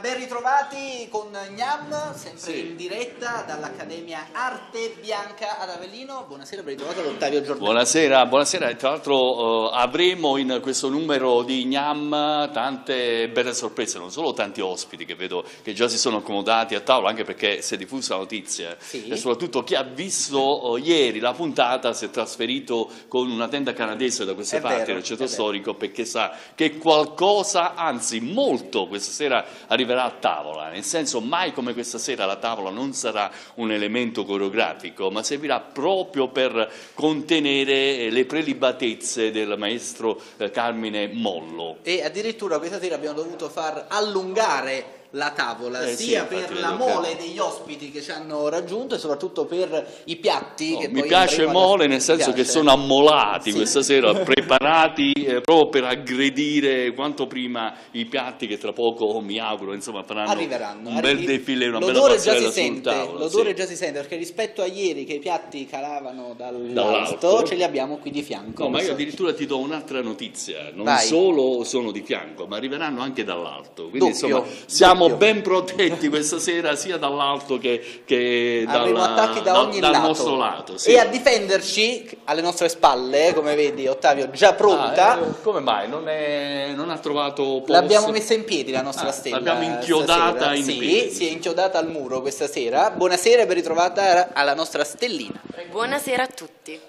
ben ritrovati con Gnam, sempre Sì. in diretta dall'Accademia Arte Bianca ad Avellino. Buonasera, ben ritrovato ad Ottavio Giordano. Buonasera, buonasera. E Tra l'altro eh, avremo in questo numero di Gnam tante belle sorprese, non solo tanti ospiti che vedo che già si sono accomodati a tavola, anche perché si è diffusa la notizia Sì. e soprattutto chi ha visto eh, ieri la puntata si è trasferito con una tenda canadese da queste È parti vero, del centro storico perché sa che qualcosa, anzi molto questa sera arriverà a tavola, nel senso mai come questa sera la tavola non sarà un elemento coreografico, ma servirà proprio per contenere eh, le prelibatezze del maestro eh, Carmine Mollo. E addirittura questa sera abbiamo dovuto far allungare la tavola, Eh sì, sia infatti per la che- mole degli ospiti che ci hanno raggiunto e soprattutto per i piatti. Che mi piace mole nel senso che sono ammolati Sì. questa sera, preparati eh, proprio per aggredire quanto prima i piatti che tra poco mi auguro insomma faranno arriveranno. un bel defilé, una bella già si sente, tavolo. l'odore sì. già si sente perché rispetto a ieri che i piatti calavano dall'alto, ce li abbiamo qui di fianco. No, ma io addirittura ti do un'altra notizia, non Vai. solo sono di fianco, ma arriveranno anche dall'alto. Quindi Doppio, insomma siamo doppio. ben protetti questa sera sia dall'alto che, che Avremo dalla- attacchi da ogni dal lato. nostro lato. sì. E a difenderci alle nostre spalle, come vedi Ottavio già pronta, Ah, eh, come mai? Non, è- non ha trovato posto? l'abbiamo messa in piedi la nostra Ah, stella. l'abbiamo inchiodata stasera. in Sì, piedi. si è inchiodata al muro questa sera. Buonasera e ben ritrovata alla nostra stellina. Buonasera a tutti.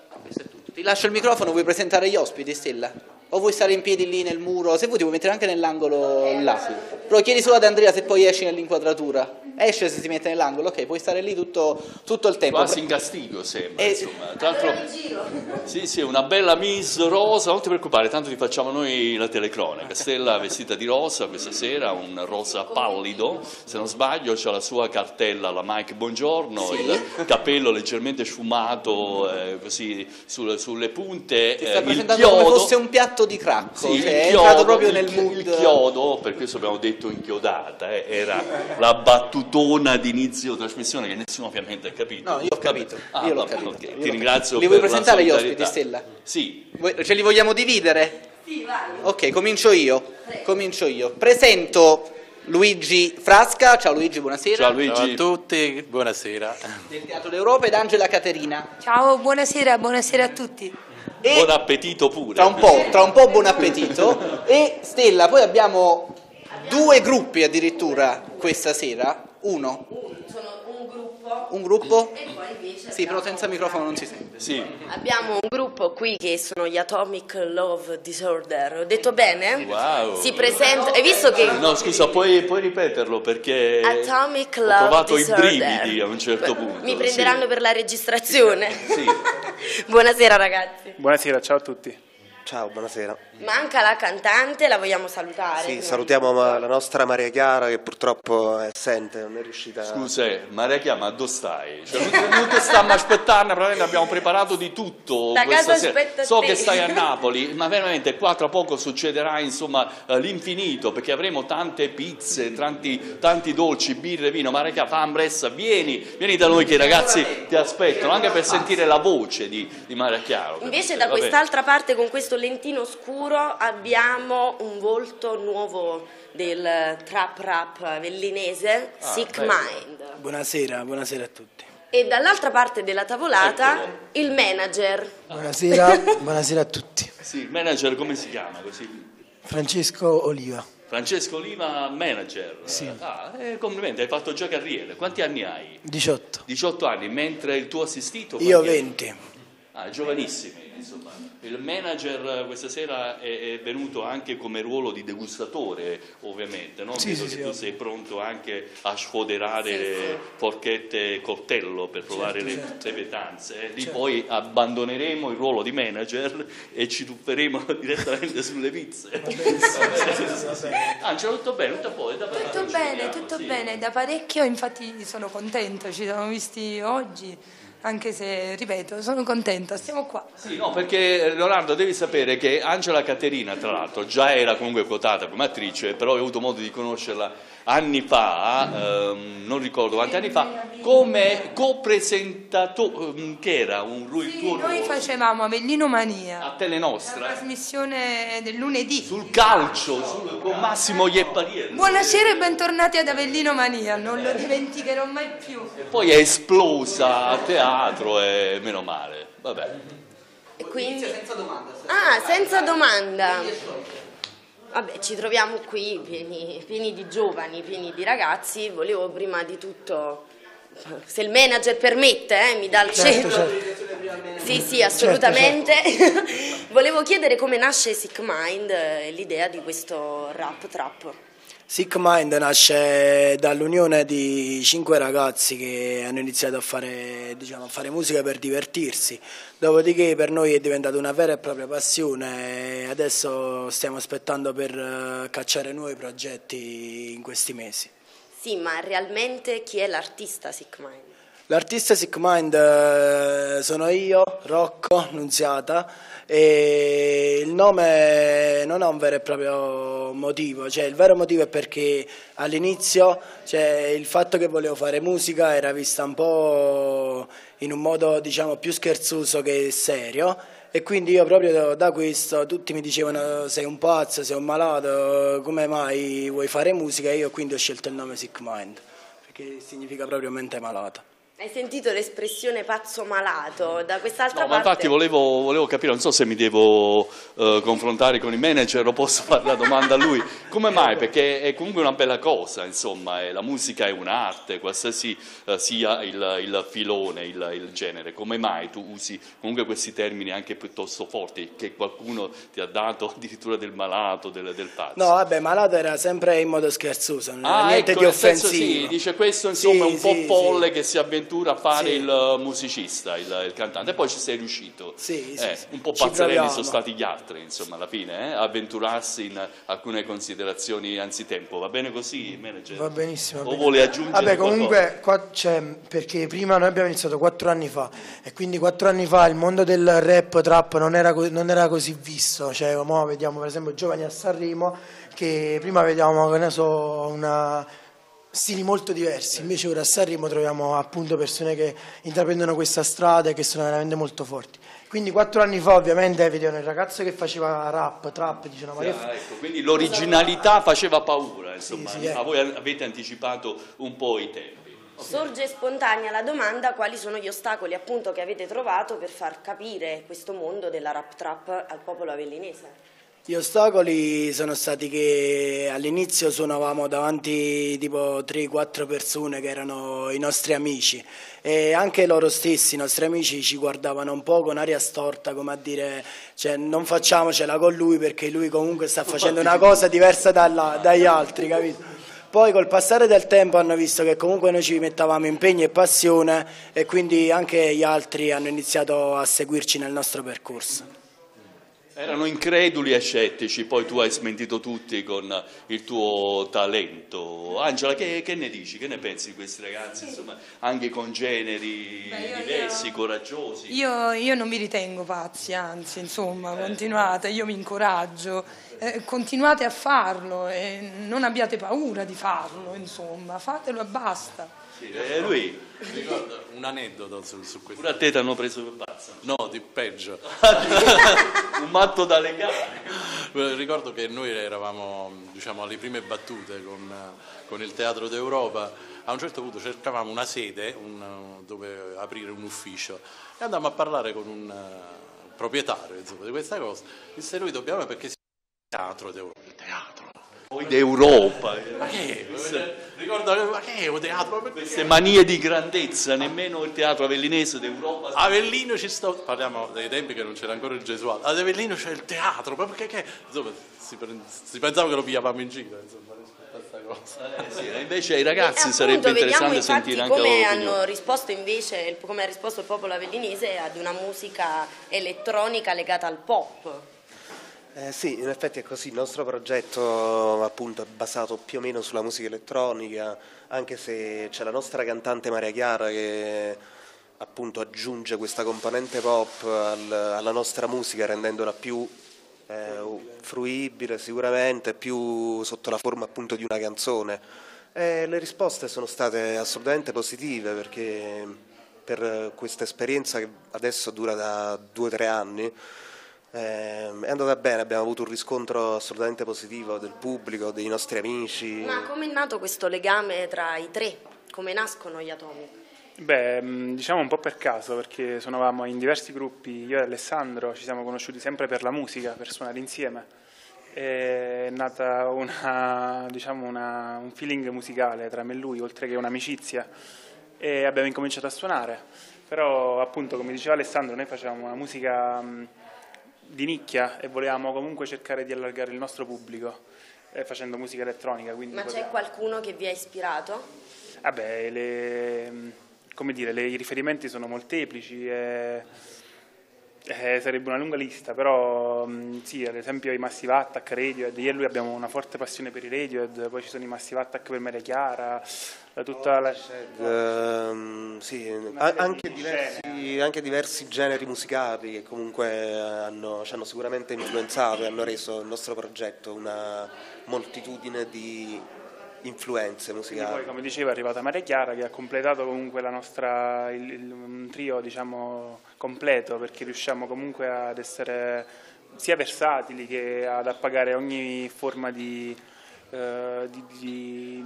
Ti lascio il microfono, vuoi presentare gli ospiti, Stella? O vuoi stare in piedi lì nel muro? Se vuoi ti puoi mettere anche nell'angolo là. Però chiedi solo ad Andrea se poi esci nell'inquadratura. Esce se si mette nell'angolo, ok, puoi stare lì tutto, tutto il tempo. Quasi in castigo sembra, Eh, insomma. Tra l'altro, sì, sì, una bella Miss Rosa, non ti preoccupare, tanto ti facciamo noi la telecronaca. Stella vestita di rosa questa sera, un rosa pallido, se non sbaglio c'ha la sua cartella, la Mike Buongiorno, Sì. il capello leggermente sfumato eh, così sul- sulle punte, Ti eh, sta il presentando come chiodo. fosse un piatto di cracco, Sì, cioè il è chiodo, entrato proprio il nel mood. Il chiodo, per questo abbiamo detto inchiodata, eh, era la battutona d'inizio trasmissione che nessuno ovviamente ha capito. No, io ho capito, Ah, io l'ho capito, ok, io Ti ringrazio Li vuoi presentare gli ospiti, Stella? Sì. Ce li vogliamo dividere? Sì, vai. Ok, comincio io. Comincio io. Presento Luigi Frasca. Ciao Luigi, buonasera. Ciao Luigi. Ciao a tutti, buonasera. Del Teatro d'Europa ed Angela Caterina. Ciao, buonasera, buonasera a tutti. E Buon appetito pure. tra un po', tra un po' buon appetito. e Stella, poi abbiamo due gruppi addirittura questa sera. Uno, Sono un gruppo un gruppo. e poi invece Sì, però senza microfono non si sente. Sì. abbiamo un gruppo qui che sono gli Atomic Love Disorder. Ho detto bene? Wow. Si presenta, hai visto che No, scusa, puoi, puoi ripeterlo perché Atomic ho Love provato i Disorder. brividi a un certo punto. Mi prenderanno sì. per la registrazione. Sì. Buonasera ragazzi. Buonasera, ciao a tutti. Ciao, buonasera. Manca la cantante, la vogliamo salutare. Sì, salutiamo ma- la nostra Maria Chiara che purtroppo è assente, non è riuscita Scusa, Maria Chiama, dove stai? Cioè, non, non ti stiamo aspettando, praticamente abbiamo preparato di tutto Da questa sera. So te. che stai a Napoli, ma veramente qua tra poco succederà insomma eh, l'infinito, perché avremo tante pizze, tanti, tanti dolci, birre, vino. Maria Chiama, fa ambressa, vieni, vieni da noi che i ragazzi ti aspettano, anche per sentire la voce di, di Maria Chiara. Invece da quest'altra parte con questo lentino scuro abbiamo un volto nuovo del trap rap avellinese, Ah, Sick bello. Mind. Buonasera, buonasera a tutti. E dall'altra parte della tavolata Eccolo. il manager. Buonasera, buonasera a tutti. Sì, il manager come si chiama così? Francesco Oliva, Francesco Oliva, manager. Sì. Ah, eh, complimenti, hai fatto già carriera. Quanti anni hai? 18. 18 anni, mentre il tuo assistito? Io quanti anni? 20. Ah, giovanissimi, insomma. Il manager questa sera è, è venuto anche come ruolo di degustatore, ovviamente, no? Sì, Vedo sì, che sì, tu sei pronto anche a sfoderare forchette e coltello per provare le, certo. le pietanze. eh. Lì Certo. poi abbandoneremo il ruolo di manager e ci tufferemo direttamente sulle pizze. Ah, c'è tutto bene, tutto a posto. da Tutto bene, tutto sì. bene, da parecchio infatti sono contenta, ci siamo visti oggi anche se, ripeto, sono contenta, stiamo qua. Sì, no, perché Leonardo devi sapere che Angela Caterina, tra l'altro, già era comunque quotata come attrice, però ho avuto modo di conoscerla anni fa, ehm, non ricordo quanti anni fa, come copresentatore, ehm, che era un, Sì, tuo noi ruolo facevamo Avellino Mania, a la Telenostra, trasmissione del lunedì. sul calcio, sul- con Massimo Ieppariello. Buonasera e bentornati ad Avellino Mania, non lo dimenticherò mai più. E poi è esplosa a teatro e meno male. Vabbè. E quindi... senza domanda. Ah, senza domanda. Vabbè, ci troviamo qui pieni, pieni di giovani, pieni di ragazzi. Volevo prima di tutto, se il manager permette, eh, mi dà il Certo, centro. Sì, sì, assolutamente. Volevo chiedere come nasce Sick Mind e l'idea di questo rap trap. Sick Mind nasce dall'unione di cinque ragazzi che hanno iniziato a fare, diciamo, a fare musica per divertirsi, dopodiché per noi è diventata una vera e propria passione e adesso stiamo aspettando per eh, cacciare nuovi progetti in questi mesi. Sì, ma realmente chi è l'artista Sick Mind? L'artista Sick Mind sono io, Rocco, Nunziata e il nome non ha un vero e proprio motivo, cioè il vero motivo è perché all'inizio cioè, il fatto che volevo fare musica era vista un po' in un modo diciamo più scherzoso che serio. E quindi io proprio da questo tutti mi dicevano sei un pazzo, sei un malato, come mai vuoi fare musica? E io quindi ho scelto il nome Sick Mind perché significa proprio mente malata. Hai sentito l'espressione pazzo malato da quest'altra No, ma parte? infatti volevo, volevo capire, non so se mi devo eh, confrontare con il manager o posso fare la domanda a lui. Come mai? Perché è comunque una bella cosa, insomma, e la musica è un'arte, qualsiasi eh, sia il, il filone, il, il genere. Come mai tu usi comunque questi termini anche piuttosto forti che qualcuno ti ha dato addirittura del malato, del, del pazzo? No, vabbè, malato era sempre in modo scherzoso, non Ah, niente ecco, di senso offensivo. sì, dice questo insomma è Sì, un po' sì, folle sì. che si avventura a fare Sì. il eh, musicista, il, il cantante, e poi ci sei riuscito. Sì, sì, Eh. Un po' pazzerelli sono stati gli altri, insomma, alla fine, eh, avventurarsi in alcune considerazioni anzitempo. Va bene così, manager? Va benissimo. va O vuole aggiungere Vabbè, comunque, qua c'è, perché prima noi abbiamo iniziato quattro anni fa e quindi quattro anni fa il mondo del rap, trap non era, co- non era così visto. Cioè, mo vediamo per esempio giovani a Sanremo che prima vediamo, che ne so, una stili molto diversi, invece ora a Sanremo troviamo appunto persone che intraprendono questa strada e che sono veramente molto forti. Quindi quattro anni fa ovviamente vedevano il ragazzo che faceva rap, trap, dicevano ma che fa- Ah, ecco, quindi l'originalità faceva paura, insomma, Sì, sì, eh. ma voi avete anticipato un po' i tempi. Sorge spontanea la domanda quali sono gli ostacoli appunto che avete trovato per far capire questo mondo della rap trap al popolo avellinese. Gli ostacoli sono stati che all'inizio suonavamo davanti tipo 3-4 persone che erano i nostri amici e anche loro stessi, i nostri amici, ci guardavano un po' con aria storta, come a dire cioè, non facciamocela con lui perché lui comunque sta facendo una cosa diversa dalla- dagli altri, capito? Poi col passare del tempo hanno visto che comunque noi ci mettavamo impegno e passione e quindi anche gli altri hanno iniziato a seguirci nel nostro percorso. Erano increduli e scettici, poi tu hai smentito tutti con il tuo talento. Angela, che, che ne dici? Che ne pensi di questi ragazzi? Insomma, anche con generi Beh, io- diversi, io- coraggiosi. Io, io non vi ritengo pazzi, anzi, insomma, continuate, io vi incoraggio, eh, continuate a farlo e non abbiate paura di farlo, insomma, fatelo e basta. Sì, e lui, Ricordo un aneddoto su, su questo. pure a te ti hanno preso per pazzo. No, di peggio. Un matto da legare. Eh, Ricordo che noi eravamo diciamo, alle prime battute con, con il Teatro d'Europa. A un certo punto cercavamo una sede un- dove aprire un ufficio e andammo a parlare con un eh, proprietario insomma, di questa cosa. Disse lui dobbiamo perché si Teatro d'Europa. Il teatro. Poi d'Europa. Ma che? Ricordo, ma che è un teatro? Ma? Queste manie di grandezza, nemmeno il teatro avellinese d'Europa. Avellino ci sta. Parliamo dei tempi che non c'era ancora il Gesualdo. Ad Avellino c'è il teatro, ma perché che? Insomma, si, si pensava che lo pigliavamo in giro, insomma, rispetto a sta cosa. Eh, sì, e invece ai ragazzi sarebbe appunto vediamo interessante sentire anche come loro hanno risposto invece, come ha risposto il popolo avellinese ad una musica elettronica legata al pop. Eh, sì, in effetti è così. Il nostro progetto appunto è basato più o meno sulla musica elettronica, anche se c'è la nostra cantante Maria Chiara che appunto aggiunge questa componente pop al- alla nostra musica rendendola più eh, fruibile sicuramente, più sotto la forma appunto di una canzone. E le risposte sono state assolutamente positive perché per questa esperienza che adesso dura da due o tre anni eh, è andata bene, abbiamo avuto un riscontro assolutamente positivo del pubblico, dei nostri amici. Ma come è nato questo legame tra i tre? Come nascono gli atomi? Beh, mh, diciamo un po' per caso, perché suonavamo in diversi gruppi, io e Alessandro ci siamo conosciuti sempre per la musica, per suonare insieme. È nata una, diciamo una- un feeling musicale tra me e lui, oltre che un'amicizia, e abbiamo incominciato a suonare. Però, appunto, come diceva Alessandro, noi facevamo una musica mh, di nicchia e volevamo comunque cercare di allargare il nostro pubblico eh, facendo musica elettronica. Quindi Ma c'è qualcuno che vi ha ispirato? Vabbè, le, come dire, le- i riferimenti sono molteplici e, eh, sarebbe una lunga lista, però mh, sì, ad esempio i Massive Attack, Radiohead, io e lui abbiamo una forte passione per i Radiohead, poi ci sono i Massive Attack per Maria Chiara, la- tutta la... Ehm, sì, anche, diversi, anche diversi generi musicali che comunque hanno, ci hanno sicuramente influenzato e hanno reso il nostro progetto una moltitudine di influenze Quindi musicali. poi, come dicevo, è arrivata Maria Chiara che ha completato comunque la nostra, il, il- un trio diciamo, completo perché riusciamo comunque ad essere sia versatili che ad appagare ogni forma di, eh, di- di-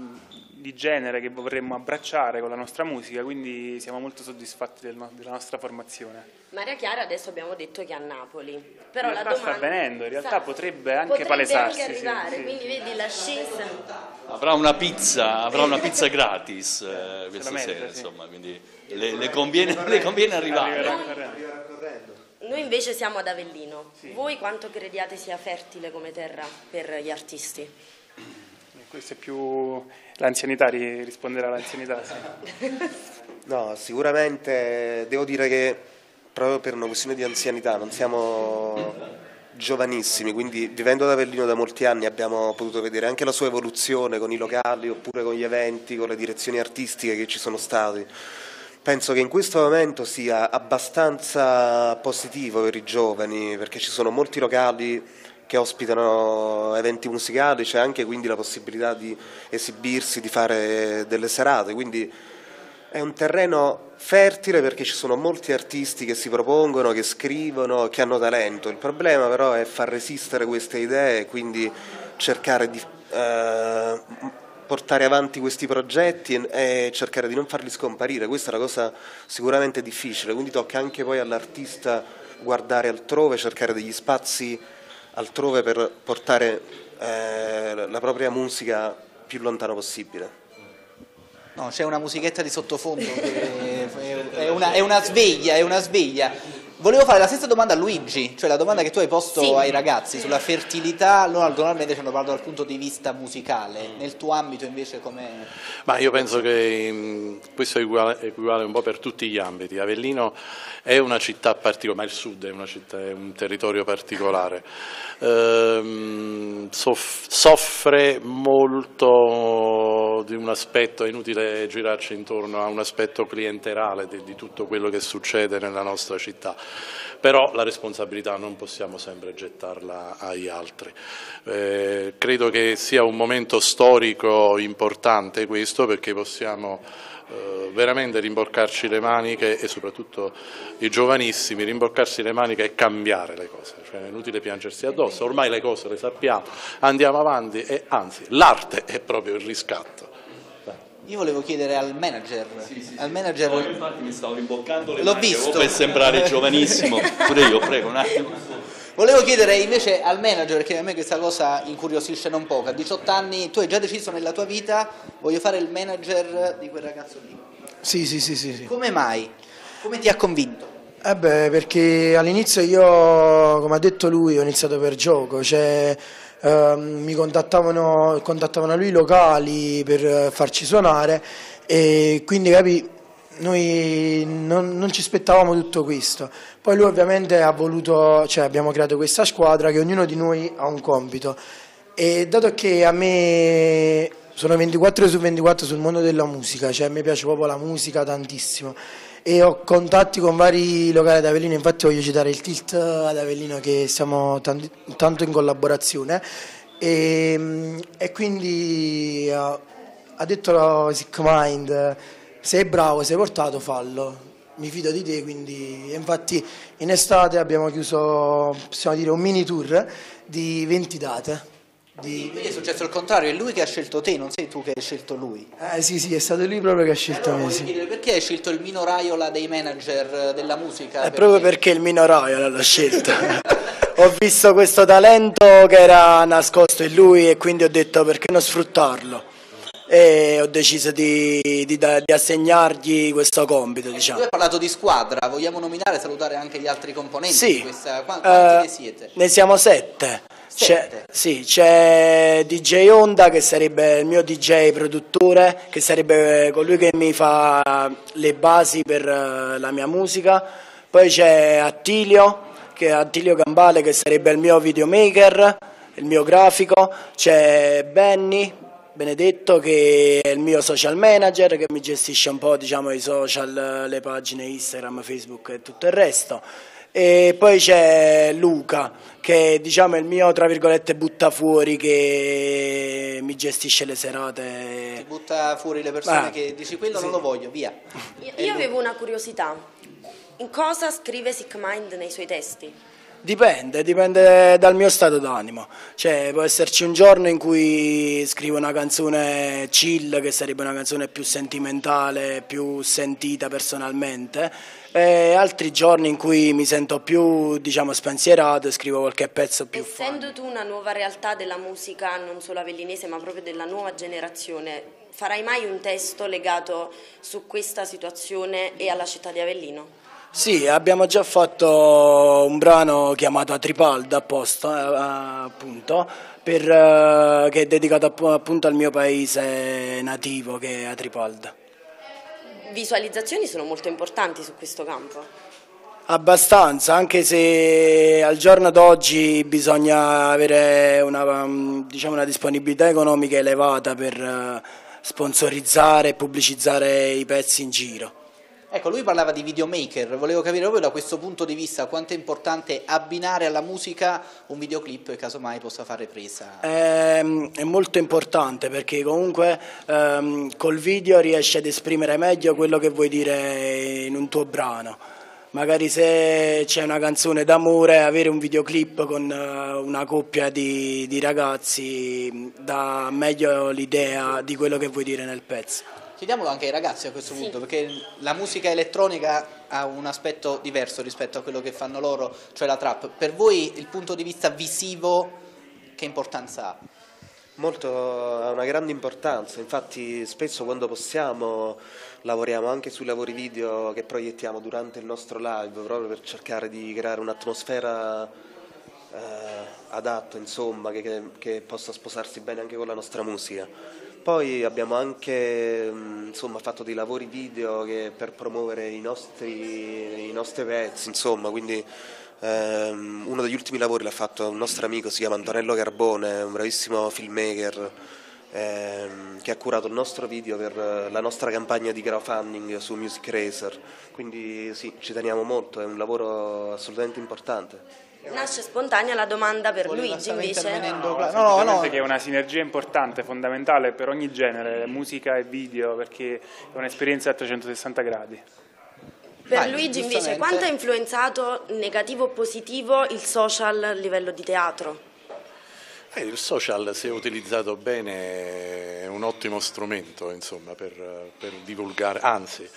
di genere che vorremmo abbracciare con la nostra musica, quindi siamo molto soddisfatti del no- della nostra formazione. Maria Chiara adesso abbiamo detto che è a Napoli. Però In la realtà sta domanda... avvenendo, in realtà Sta- potrebbe anche potrebbe palesarsi, anche sì, arrivare, sì. quindi vedi l'ascesa... Avrà una pizza, avrà una pizza gratis eh, questa merita, sera, sì. insomma, quindi le, le conviene, le conviene arrivare. Arriverà correndo. Noi invece siamo ad Avellino. Voi quanto crediate sia fertile come terra per gli artisti? Questo è più l'anzianità, ri- risponderà all'anzianità. Sì. No, sicuramente devo dire che proprio per una questione di anzianità non siamo giovanissimi, quindi vivendo ad Avellino da molti anni abbiamo potuto vedere anche la sua evoluzione con i locali oppure con gli eventi, con le direzioni artistiche che ci sono stati. Penso che in questo momento sia abbastanza positivo per i giovani perché ci sono molti locali che ospitano eventi musicali, c'è anche quindi la possibilità di esibirsi, di fare delle serate, quindi è un terreno fertile perché ci sono molti artisti che si propongono, che scrivono, che hanno talento. Il problema però è far resistere queste idee e quindi cercare di eh, portare avanti questi progetti e, e cercare di non farli scomparire. Questa è una cosa sicuramente difficile, quindi tocca anche poi all'artista guardare altrove, cercare degli spazi altrove per portare eh, la propria musica più lontano possibile. No, c'è una musichetta di sottofondo è una, è una sveglia, è una sveglia. Volevo fare la stessa domanda a Luigi, cioè la domanda che tu hai posto Sì. ai ragazzi sulla fertilità, loro normalmente ci hanno parlato dal punto di vista musicale, nel tuo ambito invece com'è? Ma io penso che mm, questo equivale, equivale un po' per tutti gli ambiti. Avellino è una città particolare, ma il sud è, una città, è un territorio particolare. Ehm, soff- soffre molto di un aspetto, è inutile girarci intorno a un aspetto clienterale di, di tutto quello che succede nella nostra città, però la responsabilità non possiamo sempre gettarla agli altri. Eh, credo che sia un momento storico importante questo perché possiamo eh, veramente rimboccarci le maniche e soprattutto i giovanissimi rimboccarsi le maniche e cambiare le cose, cioè è inutile piangersi addosso, ormai le cose le sappiamo, andiamo avanti e anzi l'arte è proprio il riscatto. Io volevo chiedere al manager, al manager Poi, infatti mi stavo rimboccando le L'ho maniche, visto. per sembrare giovanissimo. Pure io, prego, un attimo. Volevo chiedere invece al manager, perché a me questa cosa incuriosisce non poco, a 18 anni tu hai già deciso nella tua vita, voglio fare il manager di quel ragazzo lì. Sì, sì, sì, sì. sì. Come mai? Come ti ha convinto? Eh beh, perché all'inizio io, come ha detto lui, ho iniziato per gioco, cioè ehm, mi contattavano, contattavano lui locali per eh, farci suonare e quindi capi, noi non, non ci aspettavamo tutto questo. Poi lui ovviamente ha voluto, cioè abbiamo creato questa squadra che ognuno di noi ha un compito e dato che a me sono 24 su 24 sul mondo della musica, cioè a me piace proprio la musica tantissimo e ho contatti con vari locali ad Avellino, infatti voglio citare il Tilt ad Avellino che siamo tanto in collaborazione e, e quindi uh, ha detto Sick Mind, sei bravo, sei portato, fallo mi fido di te, quindi infatti in estate abbiamo chiuso, possiamo dire, un mini tour di 20 date. Di... Quindi è successo il contrario, è lui che ha scelto te, non sei tu che hai scelto lui. Eh sì, sì, è stato lui proprio che ha scelto allora, me. Sì. perché hai scelto il Mino Raiola dei manager della musica? È perché... proprio perché il Mino Raiola l'ho scelto. ho visto questo talento che era nascosto in lui e quindi ho detto perché non sfruttarlo e ho deciso di, di, di assegnargli questo compito. Diciamo. Tu hai parlato di squadra, vogliamo nominare e salutare anche gli altri componenti sì. di questa? Quanti uh, ne siete? Ne siamo sette. C'è, sì, c'è DJ Honda che sarebbe il mio DJ produttore, che sarebbe colui che mi fa le basi per eh, la mia musica. Poi c'è Attilio, che è Attilio Gambale che sarebbe il mio videomaker, il mio grafico. C'è Benny, Benedetto che è il mio social manager che mi gestisce un po' diciamo, i social, le pagine Instagram, Facebook e tutto il resto. E poi c'è Luca che diciamo, è il mio tra virgolette buttafuori che mi gestisce le serate. Ti butta fuori le persone ah, che dici quello sì. non lo voglio, via. Io, io avevo una curiosità. In cosa scrive Sick Mind nei suoi testi? Dipende, dipende dal mio stato d'animo. Cioè, può esserci un giorno in cui scrivo una canzone chill, che sarebbe una canzone più sentimentale, più sentita personalmente, e altri giorni in cui mi sento più, diciamo, spensierato e scrivo qualche pezzo più Essendo fun. tu una nuova realtà della musica, non solo avellinese, ma proprio della nuova generazione, farai mai un testo legato su questa situazione e alla città di Avellino? Sì, abbiamo già fatto un brano chiamato Atripalda apposta, eh, appunto, per, eh, che è dedicato appunto al mio paese nativo che è Atripalda. Visualizzazioni sono molto importanti su questo campo. Abbastanza, anche se al giorno d'oggi bisogna avere una, diciamo, una disponibilità economica elevata per eh, sponsorizzare e pubblicizzare i pezzi in giro. Ecco, lui parlava di videomaker, volevo capire proprio da questo punto di vista quanto è importante abbinare alla musica un videoclip e casomai possa fare presa. È, ehm, è molto importante perché comunque ehm, col video riesci ad esprimere meglio quello che vuoi dire in un tuo brano. Magari se c'è una canzone d'amore, avere un videoclip con uh, una coppia di, di ragazzi dà meglio l'idea di quello che vuoi dire nel pezzo. Chiediamolo anche ai ragazzi a questo punto, perché la musica elettronica ha un aspetto diverso rispetto a quello che fanno loro, cioè la trap. Per voi il punto di vista visivo che importanza ha? Molto, ha una grande importanza, infatti spesso quando possiamo lavoriamo anche sui lavori video che proiettiamo durante il nostro live proprio per cercare di creare un'atmosfera eh, adatta, insomma, che, che, che possa sposarsi bene anche con la nostra musica. Poi abbiamo anche insomma, fatto dei lavori video per promuovere i nostri, i nostri pezzi, insomma, quindi ehm, uno degli ultimi lavori l'ha fatto un nostro amico, si chiama Antonello Carbone, un bravissimo filmmaker ehm, che ha curato il nostro video per la nostra campagna di crowdfunding su Music Racer, quindi sì, ci teniamo molto, è un lavoro assolutamente importante. Nasce spontanea la domanda per Voleva Luigi invece. No, no, no, che è una sinergia importante, fondamentale per ogni genere, musica e video, perché è un'esperienza a 360 gradi. Per Vai, Luigi invece, quanto ha influenzato negativo o positivo il social a livello di teatro? Eh, il social, se utilizzato bene, è un ottimo strumento insomma, per, per divulgare, anzi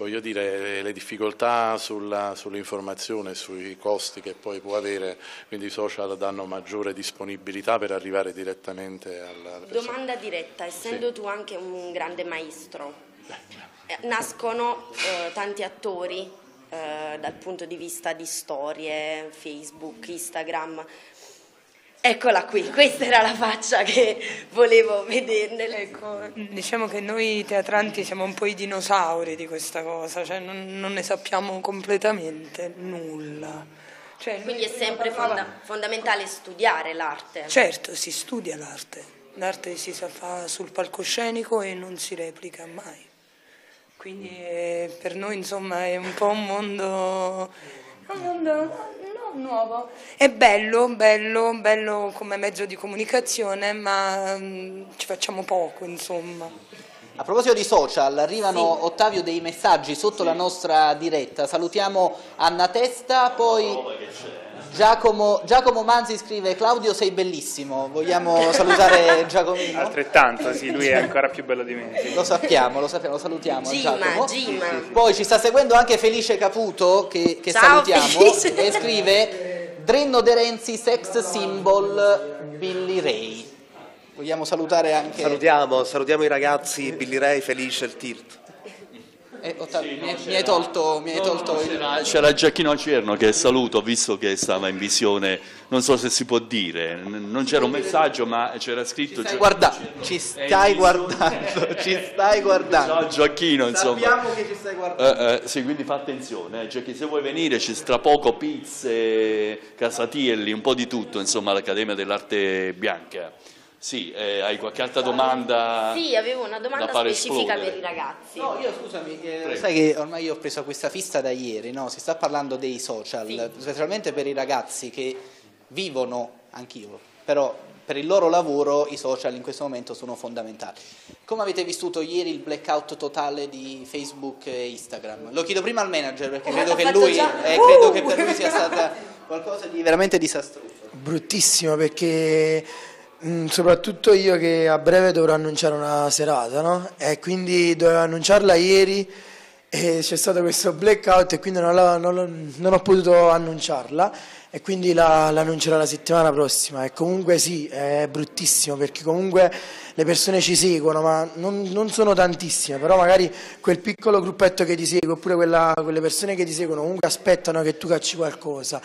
voglio dire, le difficoltà sulla, sull'informazione, sui costi che poi può avere, quindi i social danno maggiore disponibilità per arrivare direttamente alla persona. Domanda diretta, essendo sì. tu anche un grande maestro, eh, nascono eh, tanti attori eh, dal punto di vista di storie, Facebook, Instagram, Eccola qui, questa era la faccia che volevo vederne. Ecco, diciamo che noi teatranti siamo un po' i dinosauri di questa cosa, cioè non, non ne sappiamo completamente nulla. Cioè, Quindi è sempre fonda- fondamentale studiare l'arte. Certo, si studia l'arte. L'arte si fa sul palcoscenico e non si replica mai. quindi eh, per noi insomma è un po' un mondo, un mondo nuovo. È bello, bello, bello come mezzo di comunicazione, ma mm, ci facciamo poco insomma. A proposito di social, arrivano Ottavio dei messaggi sotto la nostra diretta. Salutiamo Anna Testa, poi Giacomo, Giacomo Manzi scrive Claudio sei bellissimo. Vogliamo salutare Giacomino? Altrettanto, sì, lui è ancora più bello di me. sì. Lo sappiamo, lo sappiamo, lo salutiamo Gima, Giacomo. Gima. Poi ci sta seguendo anche Felice Caputo che, che Ciao, salutiamo Felice. e scrive Drenno De Renzi sex symbol Billy Ray. Vogliamo salutare anche Salutiamo, salutiamo i ragazzi, Billy Ray, Felice, il Tirt. Eh, Ottavio, mi, hai- mi hai tolto, mi hai tolto il... C'era, c'era Giacchino Acerno che saluto, visto che stava in visione, non so se si può dire, non c'era un messaggio ma c'era scritto Stai guardando, ci stai guardando, ci stai guardando. Ciao Giacchino, insomma. Sappiamo che ci stai guardando. Eh, eh, sì, quindi fa attenzione, eh, Giacchino, se vuoi venire ci tra poco pizze, casatielli, un po' di tutto, insomma, all'Accademia dell'Arte Bianca. Sì, eh, hai qualche altra domanda? Sì, avevo una domanda specifica esplodere? per i ragazzi. No, io scusami, eh, sai che ormai io ho preso questa fissa da ieri, no? Si sta parlando dei social, Sì. specialmente per i ragazzi che vivono, anch'io, però per il loro lavoro i social in questo momento sono fondamentali. Come avete vissuto ieri il blackout totale di Facebook e Instagram? Lo chiedo prima al manager perché credo che lui, già. eh, Uh! credo che per lui sia stata qualcosa di veramente disastroso. Bruttissimo perché soprattutto io che a breve dovrò annunciare una serata, no? E quindi dovevo annunciarla ieri e c'è stato questo blackout e quindi non, la- non non ho potuto annunciarla e quindi la, l'annuncerò la settimana prossima e comunque sì, è bruttissimo perché comunque le persone ci seguono ma non, non sono tantissime, però magari quel piccolo gruppetto che ti segue oppure quella- quelle persone che ti seguono comunque aspettano che tu cacci qualcosa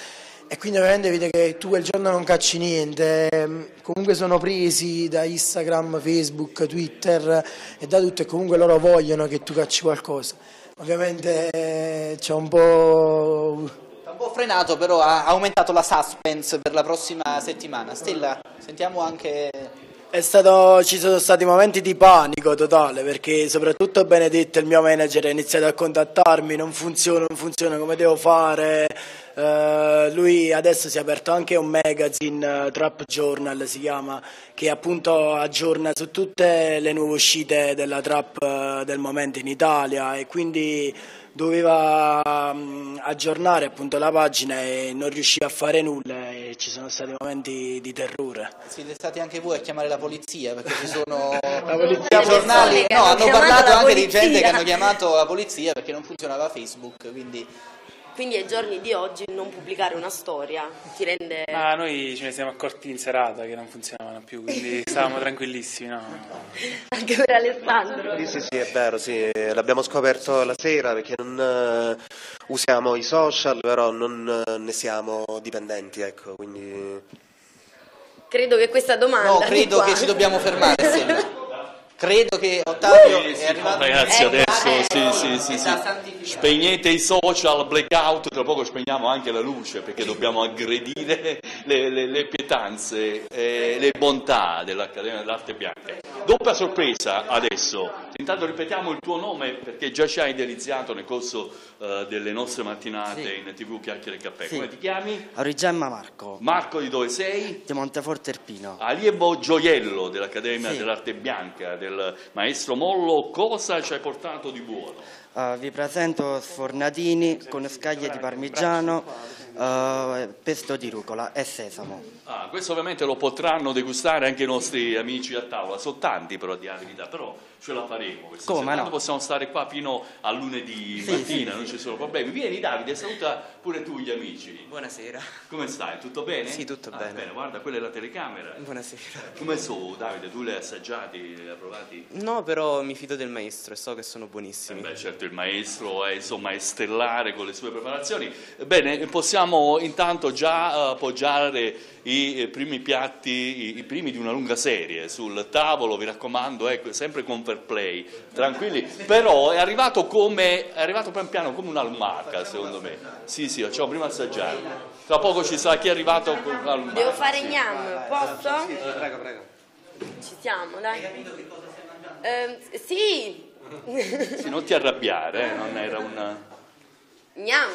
e quindi ovviamente vede che tu quel giorno non cacci niente, ehm, comunque sono presi da Instagram, Facebook, Twitter e da tutto e comunque loro vogliono che tu cacci qualcosa. Ovviamente eh, c'è un po'... Un po' frenato, però ha aumentato la suspense per la prossima settimana. Stella, sentiamo anche... Stato, ci sono stati momenti di panico totale perché soprattutto Benedetto, il mio manager, ha iniziato a contattarmi, non funziona, non funziona, come devo fare. Eh, lui adesso si è aperto anche un magazine, eh, Trap Journal si chiama, che appunto aggiorna su tutte le nuove uscite della trap eh, del momento in Italia e quindi doveva mm, aggiornare appunto la pagina e non riusciva a fare nulla e ci sono stati momenti di terrore. Siete stati anche voi a chiamare la polizia perché ci sono polizia- i giornali no, hanno parlato la anche di gente che hanno chiamato la polizia perché non funzionava Facebook, quindi Quindi ai giorni di oggi non pubblicare una storia ti rende... Ma noi ce ne siamo accorti in serata che non funzionavano più, quindi stavamo tranquillissimi, no? Anche per Alessandro. Sì, sì, sì, è vero, sì, l'abbiamo scoperto la sera perché non eh, usiamo i social, però non eh, ne siamo dipendenti, ecco, quindi... Credo che questa domanda... no, credo qua- che ci dobbiamo fermare Stella. Credo che Ottavio Sì, è sì, arrivato ragazzi, Eh, adesso eh, sì, sì, sì, sì. da santificare. Spegnete i social, blackout, tra poco spegniamo anche la luce perché dobbiamo aggredire le, le- le pietanze e le bontà dell'Accademia dell'Arte Bianca. Doppia sorpresa adesso, intanto ripetiamo il tuo nome perché già ci hai deliziato nel corso eh, delle nostre mattinate in tv Chiacchiere e Caffè. Sì. Come ti chiami? Origemma Marco, Marco di dove sei? di Monteforte Irpino. Allievo gioiello dell'Accademia Sì. dell'Arte Bianca, del maestro Mollo, cosa ci hai portato di buono? Uh, vi presento sfornatini con scaglie di parmigiano, uh, pesto di rucola e sesamo. Ah, questo ovviamente lo potranno degustare anche i nostri amici a tavola, sono tanti però di verità, però ce la faremo. questa Come no? Possiamo stare qua fino a lunedì Sì, mattina, non ci sono problemi. Vieni Davide, saluta pure tu gli amici. Buonasera. Come stai? Tutto bene? Sì, tutto Ah, bene. Guarda, quella è la telecamera. Buonasera. Come so, Davide? Tu li hai assaggiati, li hai provati? No, però mi fido del maestro e so che sono Eh buonissimi. Beh, certo, il maestro è, insomma, è stellare con le sue preparazioni. Bene, possiamo intanto già eh, appoggiare i eh, primi piatti, i, i primi di una lunga serie sul tavolo, vi raccomando, ecco, sempre con fair play, tranquilli. Però è arrivato come, è arrivato pian piano come una lumaca, secondo me. Sì, sì, facciamo prima assaggiare. Tra poco ci sa chi è arrivato con una lumaca. Devo fare gnam, posso? Prego, prego. Ci siamo, dai. Ehm, sì, Sì, non ti arrabbiare, eh, non era un... Gnam.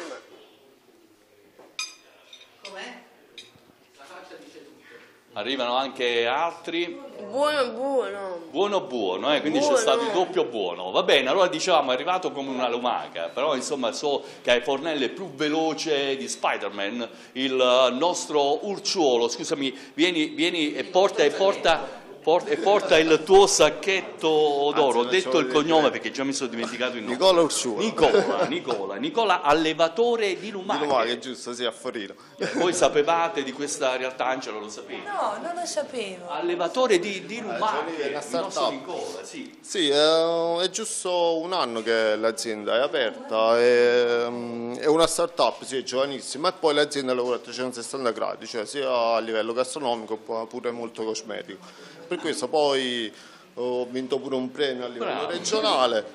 Arrivano anche altri. Buono, buono. Buono buono, eh, quindi Buono. c'è stato il doppio buono. Va bene, allora dicevamo è arrivato come una lumaca, però insomma so che ai fornelli è più veloce di Spider-Man, il nostro urciuolo, scusami, vieni, vieni e porta, e porta, porta- e porta il tuo sacchetto d'oro. Ho detto il cognome vedere. perché già mi sono dimenticato il nome. Nicola Ursuolo. Nicola, Nicola, Nicola, allevatore di lumache. Di Lumache, giusto, sì, a Forino. Voi sapevate di questa realtà, Angelo lo sapevi? No, non lo sapevo. Allevatore di, di lumache, è una il nostro. Nicola, sì. Sì, eh, è giusto un anno che l'azienda è aperta, è, mm, è una start-up, sì, è giovanissima e poi l'azienda lavora a 360 gradi, cioè sia a livello gastronomico pu- pure molto cosmetico. Per questo poi ho vinto pure un premio a livello Bravo. regionale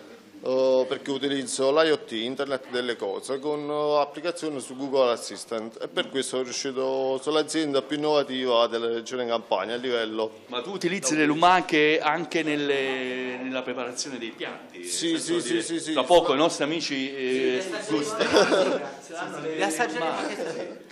eh, perché utilizzo l'IoT, Internet delle cose, con eh, applicazione su Google Assistant e per questo sono riuscito, sono l'azienda più innovativa della regione Campania a livello Ma tu utilizzi le lumache anche nelle- nella preparazione dei piatti? Sì, sì, sì, sì, sì. Tra poco i nostri amici eh, gustano. Le assaggeremo.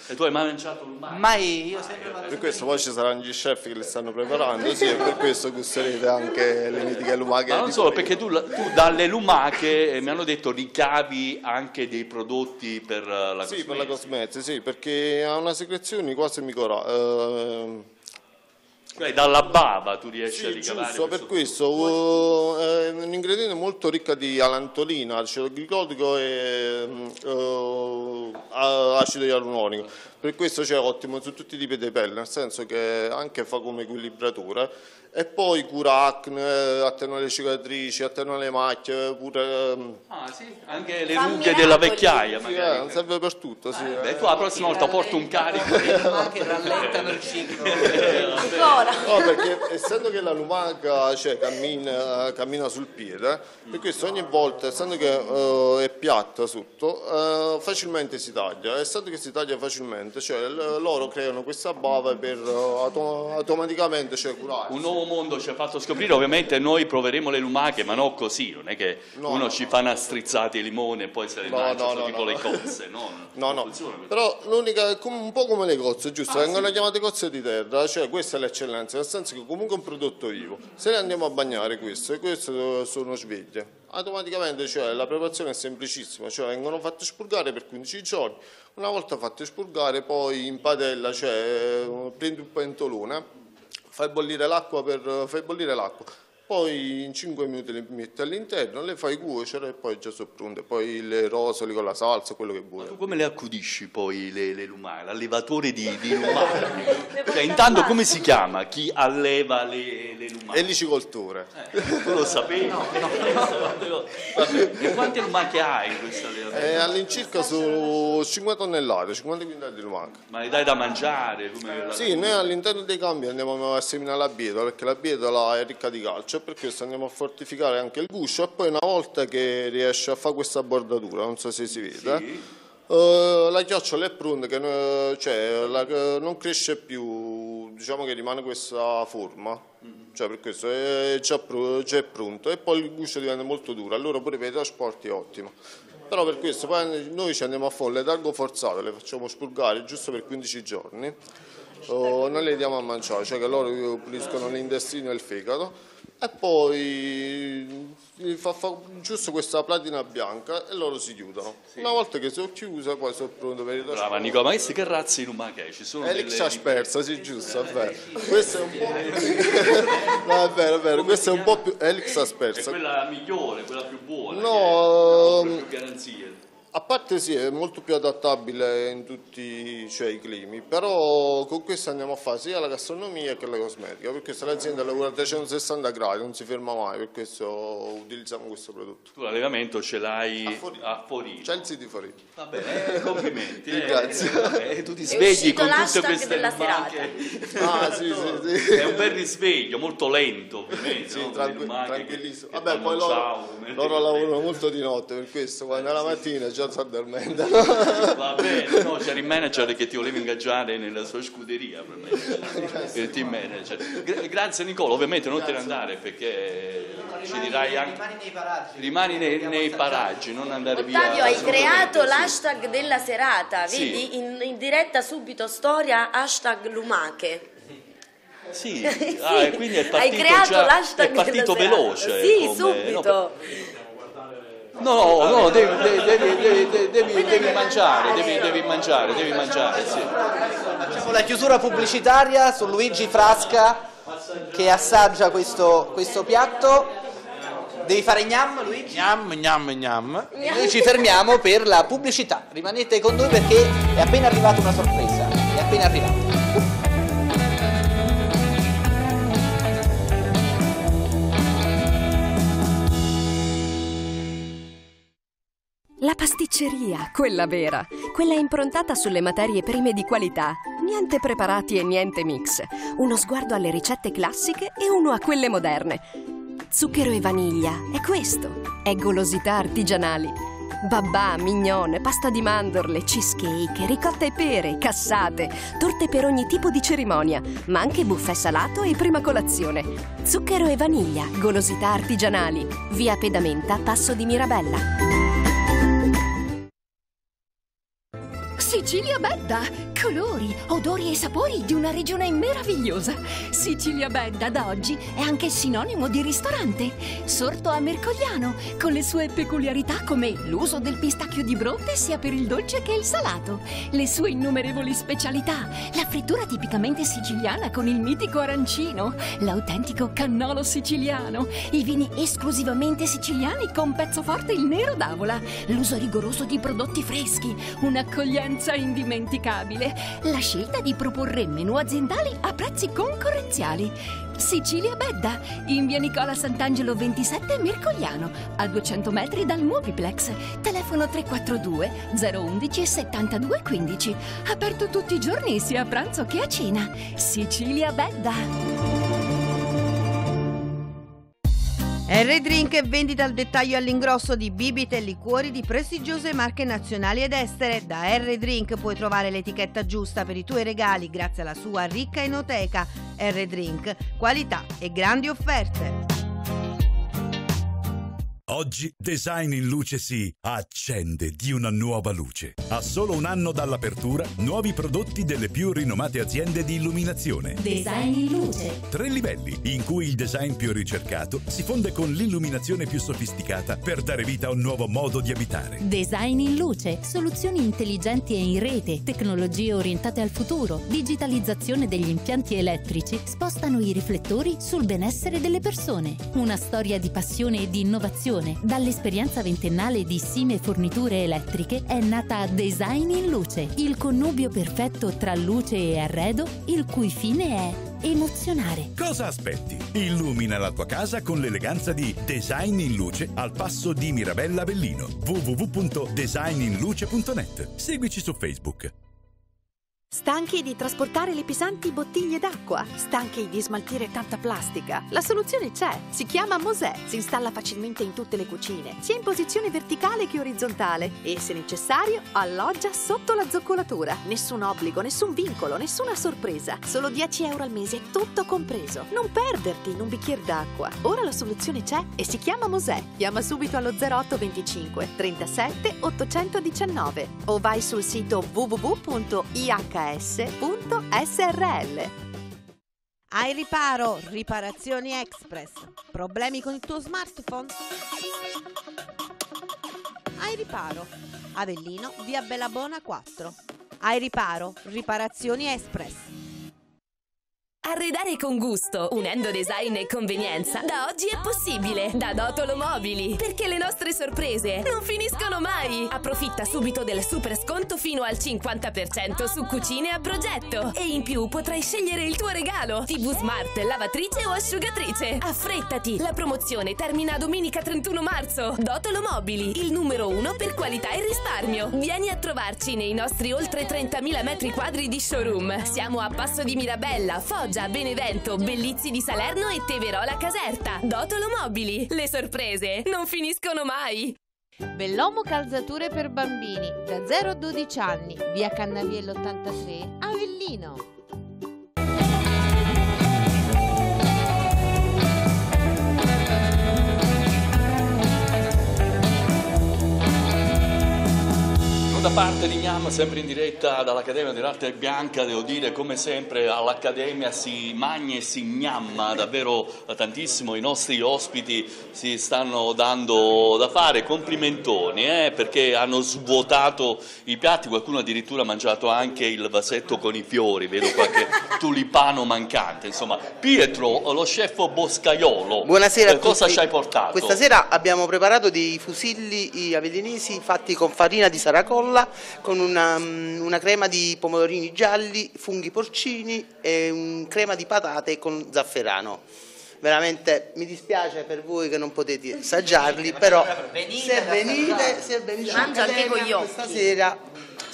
E tu hai mai mangiato lumache? Mai, io sempre vado Per questo poi ci saranno gli chef che le stanno preparando, sì, e per questo gusterete anche le mitiche lumache. Ma non solo, perché tu, tu dalle lumache, eh, mi hanno detto, ricavi anche dei prodotti per eh, la Sì, per cosmetica. la cosmetica, sì, perché ha una secrezione quasi micora. ehm, Cioè dalla bava tu riesci a Sì, ricavare giusto, per questo- questo uh, è un ingrediente molto ricco di alantolina, acido glicotico e uh, a- acido ialuronico. Per questo c'è ottimo su tutti i tipi di pelle, nel senso che anche fa come equilibratore e poi cura acne, attenua le cicatrici, attenua le macchie, pure ehm, Ah sì, anche le rughe della vecchiaia sì, magari. eh, serve per tutto, sì. eh. Beh, tu la prossima volta porti un carico di lumache rallentano il ciclo. Ancora. No, perché essendo che la lumaca cioè, cammina, cammina sul piede, per questo ogni volta, essendo che eh, è piatta sotto, eh, facilmente si taglia. Essendo che si taglia facilmente, cioè, l- loro creano questa bava per eh, auto- automaticamente cioè, curarsi. Un nuovo mondo ci ha fatto scoprire, ovviamente noi proveremo le lumache, ma non così, non è che No, uno no, ci fa una strizzata di limone e poi se le No, mangia, no, no, tipo no. le cozze, no? No, no, però l'unica un po' come le cozze, giusto? Ah, Vengono chiamate cozze di terra, cioè questa è l'eccellenza, nel senso che comunque è un prodotto vivo. Se le andiamo a bagnare queste, queste sono sveglie. Automaticamente cioè, la preparazione è semplicissima, cioè vengono fatte spurgare per 15 giorni, una volta fatte spurgare poi in padella, cioè prendi un pentolone, fai bollire l'acqua Poi in 5 minuti le metti all'interno, le fai cuocere e poi già sono pronte. Poi le rosoli con la salsa, quello che vuoi. Tu come le accudisci poi le, le lumache? L'allevatore di, di lumache? cioè, intanto come si chiama chi alleva le, le lumache? Elicicoltore. Eh, tu lo sapevi? Vabbè, e quante lumache hai in questa allevamento? Eh, all'incirca su 50 tonnellate, 50 quintali di lumaca. Ma le dai da mangiare? Come la- Sì, noi all'interno dei campi andiamo a seminare la bietola perché la bietola è ricca di calcio e per questo andiamo a fortificare anche il guscio e poi una volta che riesce a fare questa bordatura, non so se si vede, eh, la chiocciola è pronta, che no- cioè, la- che non cresce più, diciamo che rimane questa forma. Cioè per questo è già, già è pronto. E poi il guscio diventa molto duro, allora pure per i trasporti è ottimo. Però per questo poi noi ci andiamo a fare le targo forzate, le facciamo spurgare giusto per 15 giorni, Oh, noi le diamo a mangiare, cioè che loro puliscono l'intestino e il fegato e poi gli fa fa giusto questa platina bianca e loro si chiudono. Una volta che sono chiuse poi sono pronte per i Brava. Nicola, ma queste che razze di lumache hai? Ci sono Elix delle... aspersa, sì giusto, è vero. Questo è un po' No, è vero, è vero, questo è un po' più Elix È aspersa. quella migliore, quella più buona. No, che ha ehm, più garanzie. A parte sì, è molto più adattabile in tutti cioè, i climi, però con questo andiamo a fare sia la gastronomia che la cosmetica, per questo l'azienda lavora a 360 gradi, non si ferma mai, per questo utilizziamo questo prodotto. Tu l'allevamento ce l'hai A Forino. sito di Forino. Va bene, eh, complimenti. eh. Grazie. Eh, tu ti svegli con tutte queste della lumache. Ah, sì, sì, sì. È un bel risveglio, molto lento ovviamente. Sì, no? tranquillissimo. Vabbè, poi loro, loro lavorano molto di notte, per questo quando è la mattina già già si addormenta. Va bene, no, c'era il manager che ti voleva ingaggiare nella sua scuderia, probabilmente. il team manager. Gra- grazie Nicola, ovviamente non te ne andare perché ci dirai anche... Rimani nei paraggi. Rimani nei, nei paraggi, non andare via. Ottavio, hai creato sì. l'hashtag della serata, Sì. vedi? In, in diretta subito storia hashtag lumache. Sì, ah, e quindi è Hai partito, creato già, l'hashtag è partito veloce. Sì, come- subito. No, no, no, devi, devi- devi- devi- devi- devi mangiare, devi, devi mangiare, devi mangiare, sì. Facciamo la chiusura pubblicitaria su Luigi Frasca che assaggia questo, questo piatto. Devi fare gnam, Luigi? Gnam, gnam, gnam. Noi ci fermiamo per la pubblicità. Rimanete con noi perché è appena arrivata una sorpresa. È appena arrivata. La pasticceria, quella vera, quella improntata sulle materie prime di qualità. Niente preparati e niente mix. Uno sguardo alle ricette classiche e uno a quelle moderne. Zucchero e vaniglia, è questo. È golosità artigianali. Babà, mignon, pasta di mandorle, cheesecake, ricotta e pere, cassate, torte per ogni tipo di cerimonia, ma anche buffet salato e prima colazione. Zucchero e vaniglia, golosità artigianali. Via Pedamenta, Passo di Mirabella. Sicilia Bedda! Colori, odori e sapori di una regione meravigliosa. Sicilia Bedda da oggi è anche sinonimo di ristorante. Sorto a Mercogliano, con le sue peculiarità come l'uso del pistacchio di bronte sia per il dolce che il salato, le sue innumerevoli specialità, la frittura tipicamente siciliana con il mitico arancino, l'autentico cannolo siciliano, i vini esclusivamente siciliani con pezzo forte il nero d'avola, l'uso rigoroso di prodotti freschi, un'accoglienza indimenticabile, la scelta di proporre menù aziendali a prezzi concorrenziali. Sicilia Bedda, in via Nicola Sant'Angelo 27 Mercogliano, a 200 metri dal Moviplex. Telefono 342 011 72 15. Aperto tutti i giorni, sia a pranzo che a cena. Sicilia Bedda. R-Drink è vendita al dettaglio all'ingrosso di bibite e liquori di prestigiose marche nazionali ed estere. Da R-Drink puoi trovare l'etichetta giusta per i tuoi regali grazie alla sua ricca enoteca. R-Drink, qualità e grandi offerte. Oggi Design in Luce si accende di una nuova luce. A solo un anno dall'apertura, nuovi prodotti delle più rinomate aziende di illuminazione. Design in luce. Tre livelli, in cui il design più ricercato si fonde con l'illuminazione più sofisticata per dare vita a un nuovo modo di abitare. Design in luce, soluzioni intelligenti e in rete, tecnologie orientate al futuro, digitalizzazione degli impianti elettrici spostano i riflettori sul benessere delle persone. Una storia di passione e di innovazione. Dall'esperienza ventennale di Sime Forniture Elettriche è nata Design in luce, il connubio perfetto tra luce e arredo, il cui fine è emozionare. Cosa aspetti? Illumina la tua casa con l'eleganza di Design in Luce al passo di Mirabella Avellino. www.designinluce.net. Seguici su Facebook. Stanchi di trasportare le pesanti bottiglie d'acqua? Stanchi di smaltire tanta plastica? La soluzione c'è, si chiama Mosè, si installa facilmente in tutte le cucine, sia in posizione verticale che orizzontale e, se necessario, alloggia sotto la zoccolatura. Nessun obbligo, nessun vincolo, nessuna sorpresa. Solo 10 euro al mese, tutto compreso. Non perderti in un bicchiere d'acqua. Ora la soluzione c'è e si chiama Mosè. Chiama subito allo 0825 37 819 o vai sul sito www.ihs.srl. Hai riparo, riparazioni express. Problemi con il tuo smartphone? Hai riparo. Avellino, via Bellabona 4. Hai riparo, riparazioni express. Arredare con gusto, unendo design e convenienza, da oggi è possibile da Dotolo Mobili, perché le nostre sorprese non finiscono mai. Approfitta subito del super sconto fino al 50% su cucine a progetto e in più potrai scegliere il tuo regalo: TV smart, lavatrice o asciugatrice. Affrettati, la promozione termina domenica 31 marzo. Dotolo Mobili, il numero uno per qualità e risparmio. Vieni a trovarci nei nostri oltre 30.000 metri quadri di showroom. Siamo a Passo di Mirabella, Foggia, Benevento, Bellizzi di Salerno e Teverola Caserta. Dotolo Mobili, le sorprese non finiscono mai. Bellomo Calzature per bambini da 0 a 12 anni, via Cannaviello 83, Avellino. Seconda parte di Gnam, sempre in diretta dall'Accademia dell'Arte Bianca, devo dire come sempre all'Accademia si magna e si gnamma davvero tantissimo, i nostri ospiti si stanno dando da fare, complimentoni eh, perché hanno svuotato i piatti, qualcuno addirittura ha mangiato anche il vasetto con i fiori, vedo qualche tulipano mancante, insomma Pietro, lo chef boscaiolo, Buonasera eh, cosa ci hai portato? Questa sera abbiamo preparato dei fusilli avellinesi fatti con farina di saracolla, con una, mm, una crema di pomodorini gialli, funghi porcini e un crema di patate con zafferano. Veramente mi dispiace per voi che non potete assaggiarli, però se venite, se venite Mangia anche all'Accademia con gli occhi. questa sera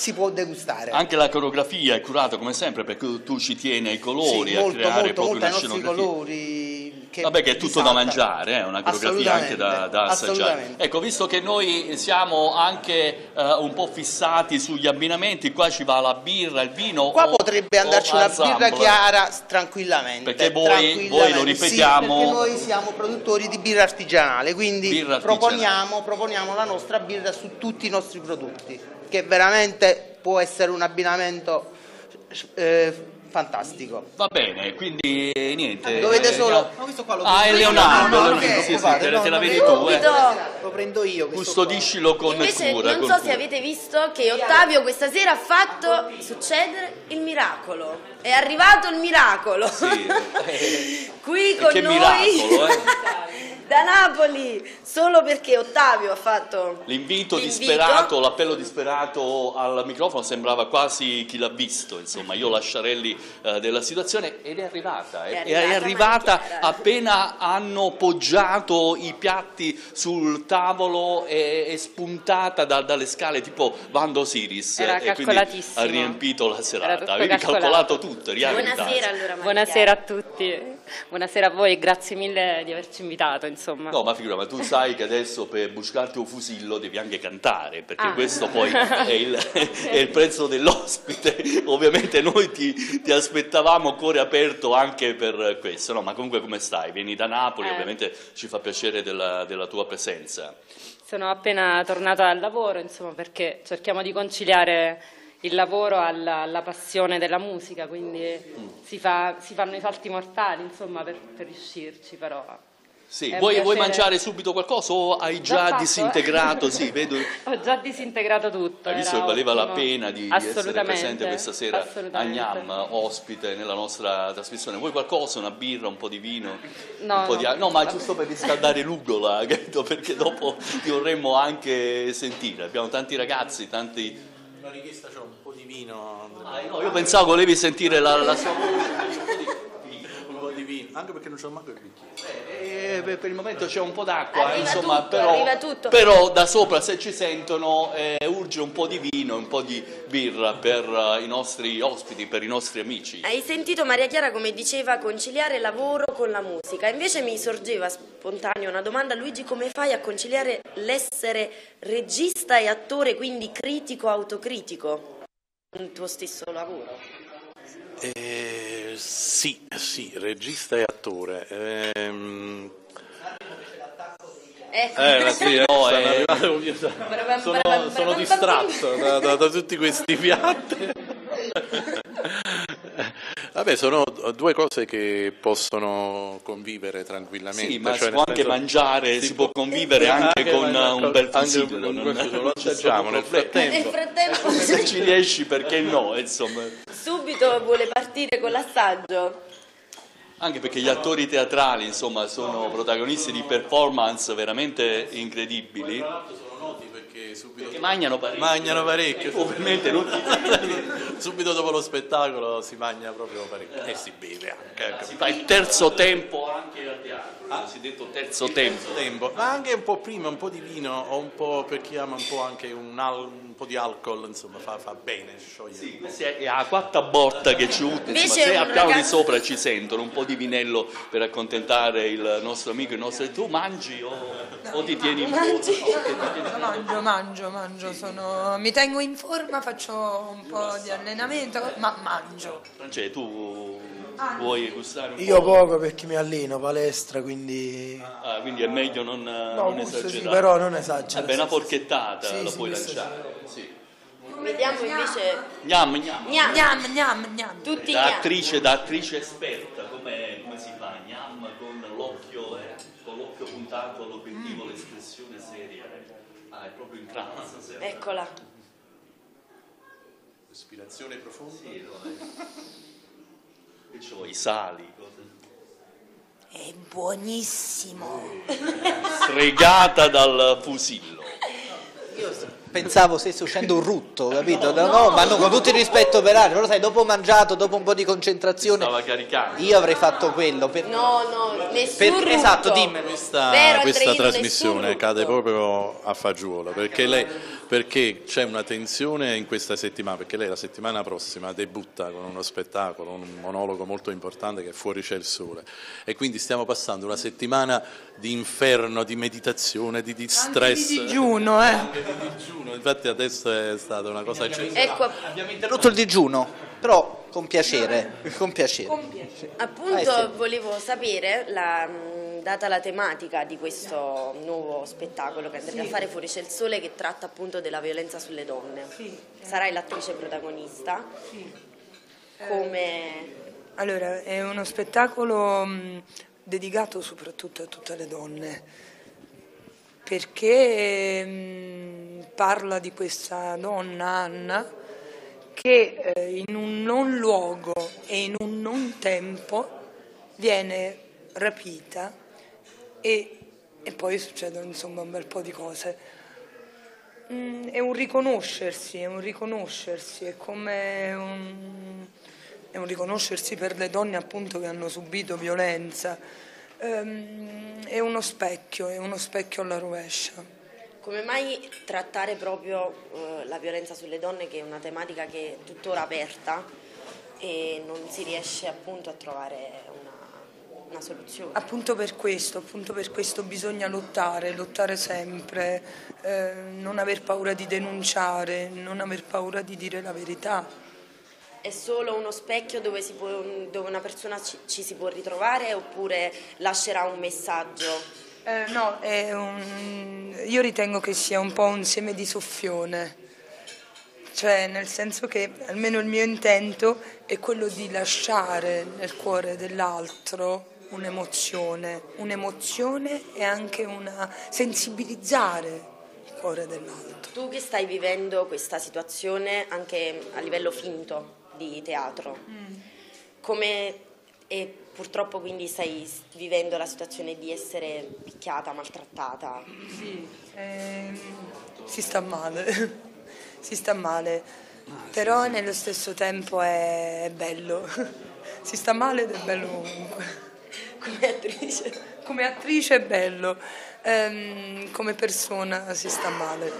si può degustare. Anche la coreografia è curata come sempre perché tu ci tieni ai colori, Sì, a molto, creare molto, proprio molto una scenografia. colori. Che Vabbè che è tutto da mangiare, è una coreografia anche da, da assaggiare. Ecco, visto che noi siamo anche eh, un po' fissati sugli abbinamenti, qua ci va la birra, il vino Qua o- potrebbe andarci una birra chiara tranquillamente. Perché voi- tranquillamente. voi lo ripetiamo- Sì, perché noi siamo produttori di birra artigianale, quindi Birra artigianale. proponiamo, proponiamo la nostra birra su tutti i nostri prodotti, che veramente può essere un abbinamento eh, fantastico. Va bene, quindi niente. Dovete eh, solo- andiamo- no, questo qua lo Ah, è. Leonardo, No, no, sì, sì, te, la vedi tu, eh. Subito. Lo prendo io. Custodiscilo con Invece cura. non so cura. se avete visto che Ottavio questa sera ha fatto succedere il miracolo. È arrivato il miracolo. Qui con che noi miracolo, eh. da Napoli, solo perché Ottavio ha fatto L'invito disperato, l'appello disperato al microfono sembrava quasi chi l'ha visto, insomma, io lasciarelli eh, della situazione ed è arrivata, È è, arrivata, arrivata è chiara. appena hanno poggiato i piatti sul tavolo e è spuntata da- dalle scale tipo Vando Osiris Era e quindi ha riempito la serata, tutto avevi calcolato. tutto, arrivata. Buonasera allora Buonasera a tutti, buonasera a voi e grazie mille di averci invitato, insomma. No, ma figura, ma tu sai che adesso per buscarti un fusillo devi anche cantare, perché Ah. questo poi è il, è il prezzo dell'ospite. Ovviamente noi ti, ti aspettavamo cuore aperto anche per questo, no? Ma comunque come stai? Vieni da Napoli, Eh. ovviamente ci fa piacere della, della tua presenza. Sono appena tornata dal lavoro, insomma, perché cerchiamo di conciliare il lavoro alla, alla passione della musica, quindi Mm. si, fa- si fanno i salti mortali, insomma, per, per riuscirci, però. Sì, vuoi, vuoi mangiare subito qualcosa o hai Già già fatto? disintegrato? Sì, vedo. Ho già disintegrato tutto. Hai visto che valeva la ottimo. pena di, di essere presente questa sera a. Gnam, ospite nella nostra trasmissione. Vuoi qualcosa? Una birra, un po' di vino? No, un po' di no. no, ma giusto per riscaldare l'ugola, capito? Perché dopo ti vorremmo anche sentire. Abbiamo tanti ragazzi, tanti. Una richiesta c'è un po' di vino. Ah, no, io pensavo volevi sentire la, la sua Un po' di vino, anche perché non c'ho manco il bicchiere. Eh, per per il momento c'è un po' d'acqua, Arriva insomma, tutto, però, arriva tutto. però da sopra se ci sentono eh, urge un po' di vino, un po' di birra per eh, i nostri ospiti, per i nostri amici. Hai sentito Maria Chiara come diceva conciliare lavoro con la musica, invece mi sorgeva spontanea una domanda, Luigi come fai a conciliare l'essere regista e attore, quindi critico autocritico, nel tuo stesso lavoro? Eh, sì, sì, regista e attore. Ehm, Ecco. Eh, la- sì, eh, No, eh. arrivando- sono, sono distratto da, da- da tutti questi piatti. Vabbè, sono due cose che possono convivere tranquillamente. Sì, ma cioè, si può anche senso- mangiare, si può convivere anche con mangiare- un bel anche non- non lo assaggiamo nel problemi. Nel frattempo Se ci riesci, perché no? Insomma. subito vuole partire con l'assaggio. Anche perché gli attori teatrali, insomma, sono protagonisti di performance veramente incredibili. Tra l'altro sono noti perché subito Perché mangiano parecchio. Mangiano parecchio. Ovviamente non subito dopo lo spettacolo si mangia proprio parecchio e si beve anche. ecco. Si fa il terzo tempo anche al teatro, il cosiddetto terzo tempo. tempo, ma anche un po' prima, un po' di vino o un po' per chi ama un po' anche un, al- un po' di alcol, insomma, fa, fa bene, scioglie. Se è a quattro botta che ci Invece insomma, se un a tavoli ragazzo- sopra ci sentono un po' di vinello per accontentare il nostro amico, il nostro... Tu mangi o, o ti tieni in forma? Mangio, mangio, mangio, sono... mi tengo in forma, faccio un po' di allenamento, ma mangio. Cioè, tu vuoi gustare un Io po'? poco perché mi alleno, palestra, quindi... Ah, quindi è meglio non, No, non gusto sì, esagerare. però non esagero. Vabbè, una porchettata Sì, lo sì, puoi lanciare. Sì. Vediamo invece Gnam, gnam. Gnam. Gnam, gnam, gnam. tutti Da attrice, da attrice esperta, come, come si fa? Gnam con l'occhio, eh, con l'occhio puntato all'obiettivo, l'espressione seria. eh. Ah, è proprio in sembra. Eccola. Respirazione profonda. Sì, no, eh. Qui c'ho i sali. È buonissimo. stregata dal fusillo. Pensavo stesse uscendo un rutto, capito? No, no, ma no, con tutto il rispetto per Ari, però sai, dopo mangiato, dopo un po' di concentrazione, io avrei fatto quello. Per... No, no, nessun Per- rutto. esatto, dimmelo. Questa, Vero, questa trasmissione cade proprio a fagiolo perché, lei, perché c'è una tensione in questa settimana, perché lei la settimana prossima debutta con uno spettacolo, un monologo molto importante che è Fuori c'è il sole e quindi stiamo passando una settimana di inferno, di meditazione, di, di stress. Di digiuno, eh. Anche di digiuno, infatti adesso è stata una cosa eccezionale. Ecco, Abbiamo interrotto il digiuno, però con piacere, con piacere. appunto Eh, sì. volevo sapere, la, data la tematica di questo nuovo spettacolo che andrete Sì. a fare Fuori c'è il sole, che tratta appunto della violenza sulle donne. Sarai l'attrice protagonista. Come... Allora, è uno spettacolo mh, dedicato soprattutto a tutte le donne, perché mh, parla di questa donna, Anna, che eh, in un non luogo e in un non tempo viene rapita e, e poi succedono insomma un bel po' di cose. Mm, è un riconoscersi, è un riconoscersi, è come un, è un riconoscersi per le donne appunto che hanno subito violenza. Ehm, è uno specchio, è uno specchio alla rovescia. Come mai trattare proprio eh, la violenza sulle donne, che è una tematica che è tuttora aperta e non si riesce appunto a trovare una, una soluzione? Appunto per questo, appunto per questo bisogna lottare, lottare sempre, eh, non aver paura di denunciare, non aver paura di dire la verità. È solo uno specchio dove, si può- dove una persona ci, ci si può ritrovare oppure lascerà un messaggio? Eh, no, è un- io ritengo che sia un po' un seme di soffione, cioè nel senso che almeno il mio intento è quello di lasciare nel cuore dell'altro un'emozione, un'emozione e anche una sensibilizzare il cuore dell'altro. Tu che stai vivendo questa situazione anche a livello finto di teatro, come e purtroppo quindi stai vivendo la situazione di essere picchiata, maltrattata? Sì, ehm, si sta male, si sta male, però nello stesso tempo è, è bello, si sta male ed è bello comunque. Come attrice? Come attrice è bello, ehm, come persona si sta male.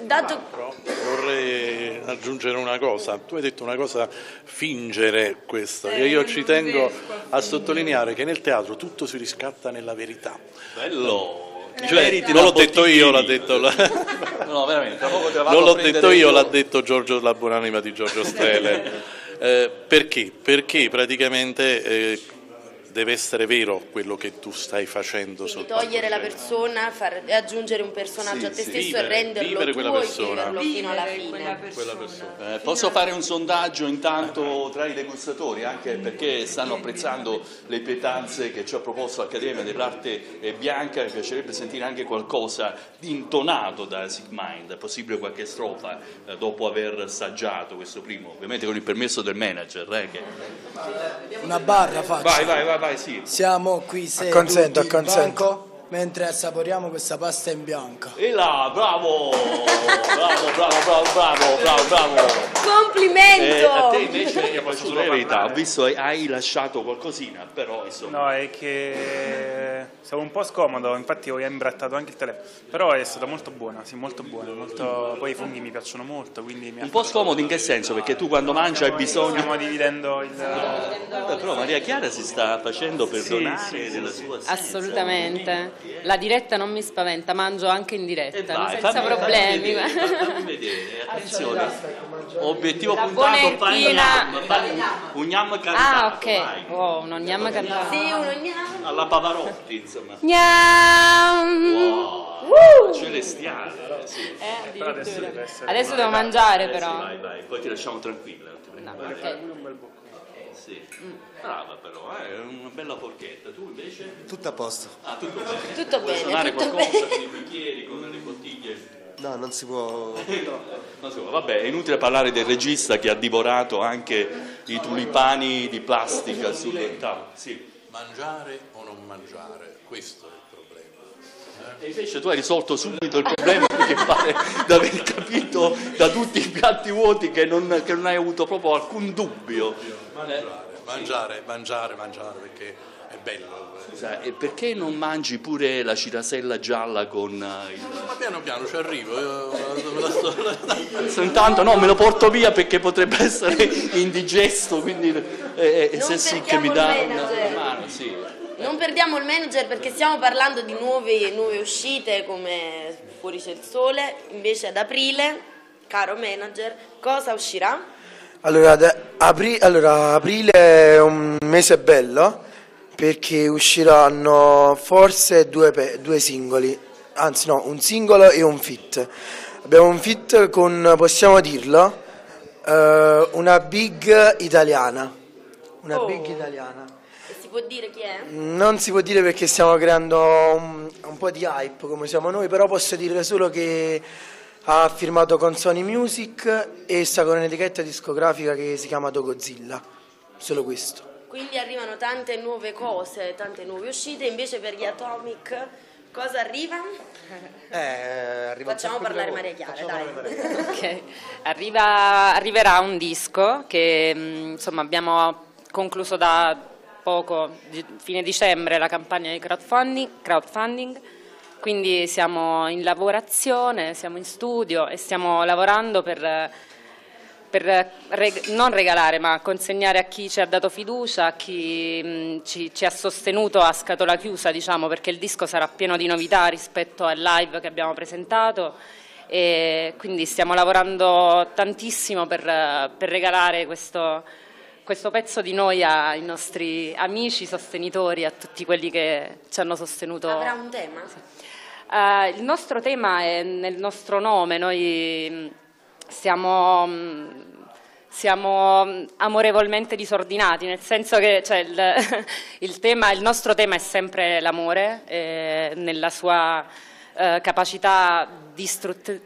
Dato Però vorrei aggiungere una cosa, tu hai detto una cosa, fingere questo, Eh, e io ci tengo a sottolineare che nel teatro tutto si riscatta nella verità. Bello! Eh, Cioè, non l'ho detto io, l'ha detto la- No, veramente, non l'ho detto io, l'ha detto Giorgio, la buonanima di Giorgio Strele. Eh, perché? Perché praticamente eh, deve essere vero quello che tu stai facendo quindi togliere la persona, far, aggiungere un personaggio Sì, a te sì. stesso Vivere- e renderlo vivere quella tuo persona. e viverlo fino alla Vivere fine. quella persona. Eh, posso fare un sondaggio intanto tra i degustatori, anche perché stanno apprezzando le pietanze che ci ha proposto l'Accademia dell'Arte Bianca, mi piacerebbe sentire anche qualcosa di intonato da Sigmind, è possibile qualche strofa eh, dopo aver assaggiato questo primo, ovviamente con il permesso del manager. eh, che- Una barra faccio. Vai, vai, vai, vai, sì. Siamo qui seduti Acconsento, in acconsento. banco, mentre assaporiamo questa pasta in bianco. E là, bravo! Bravo, bravo, bravo, bravo, bravo, bravo. Complimento! Eh, a te invece, io faccio la verità, ho visto che hai lasciato qualcosina, però insomma... No, è che stavo un po' scomodo, infatti ho imbrattato anche il telefono, però è stata molto buona, sì, molto buona, molto... poi i funghi mi piacciono molto, quindi mi ha Un po' scomodo in che senso? Perché tu quando mangi hai bisogno... Stiamo dividendo il... Guarda, però Maria Chiara si sta facendo perdonare sì, sì, della sua assenza. Assolutamente. La diretta non mi spaventa, mangio anche in diretta, Vai, senza fammi- problemi. Fammi vedere, fammi vedere, attenzione. Obiettivo La puntato, fai un gnam, un- un gnam Ah, ok. vai. Oh, uno gnam cantato. Sì, uno gnam. Alla Pavarotti, insomma. Gnam. Celestiale, sì. Eh, Però adesso addirittura. deve essere... Adesso devo mangiare Eh, sì, però. vai, vai, poi ti lasciamo tranquilla. non ti preoccupare. ok. Un bel bocco. Sì. Brava però, eh, è una bella forchetta. Tu invece? Tutto a posto. Ah, tutto bene. Tutto Vuoi bene, suonare tutto qualcosa con i bicchieri, con le bottiglie? No, non si può... Non so, vabbè, è inutile parlare del regista che ha divorato anche i tulipani di plastica sul tavolo. Sì. Mangiare o non mangiare, questo è il problema. E invece tu hai risolto subito il problema perché pare di aver capito da tutti i piatti vuoti che non, che non hai avuto proprio alcun dubbio. Mangiare, mangiare, mangiare, mangiare, perché bello. Scusa, e perché non mangi pure la cirasella gialla con eh, il... Ma piano piano ci arrivo. Sto- Intanto no, me lo porto via perché potrebbe essere indigesto, quindi eh, eh, Non se sì che mi dà perdiamo il una manager. mano, sì. Non perdiamo il manager perché stiamo parlando di nuove, nuove uscite come Fuori c'è il sole, invece ad aprile, caro manager, cosa uscirà? Allora, ad- apri- allora, aprile è un mese bello perché usciranno forse due, due singoli, anzi no, un singolo e un fit. Abbiamo un fit con, possiamo dirlo, eh, una big italiana. Una Oh. big italiana. E si può dire chi è? Non si può dire perché stiamo creando un, un po' di hype come siamo noi, però posso dire solo che ha firmato con Sony Music e sta con un'etichetta discografica che si chiama Dogozilla. Solo questo. Quindi arrivano tante nuove cose, tante nuove uscite, invece per gli Atomic cosa arriva? Eh, arriva Facciamo parlare. Maria Chiara, Facciamo dai. parlare Maria Chiara. Ok. Arriva- arriverà un disco che mh, insomma abbiamo concluso da poco, fine dicembre, la campagna di crowdfunding, crowdfunding, quindi siamo in lavorazione, siamo in studio e stiamo lavorando per, per reg- non regalare ma consegnare a chi ci ha dato fiducia, a chi mh, ci, ci ha sostenuto a scatola chiusa, diciamo, perché il disco sarà pieno di novità rispetto al live che abbiamo presentato e quindi stiamo lavorando tantissimo per, per regalare questo, questo pezzo di noi ai nostri amici, sostenitori, a tutti quelli che ci hanno sostenuto. Avrà un tema? Eh, il nostro tema è nel nostro nome, noi siamo, mh, siamo mh, amorevolmente disordinati, nel senso che cioè, il, il tema- il nostro tema è sempre l'amore, eh, nella sua eh, capacità distrutt-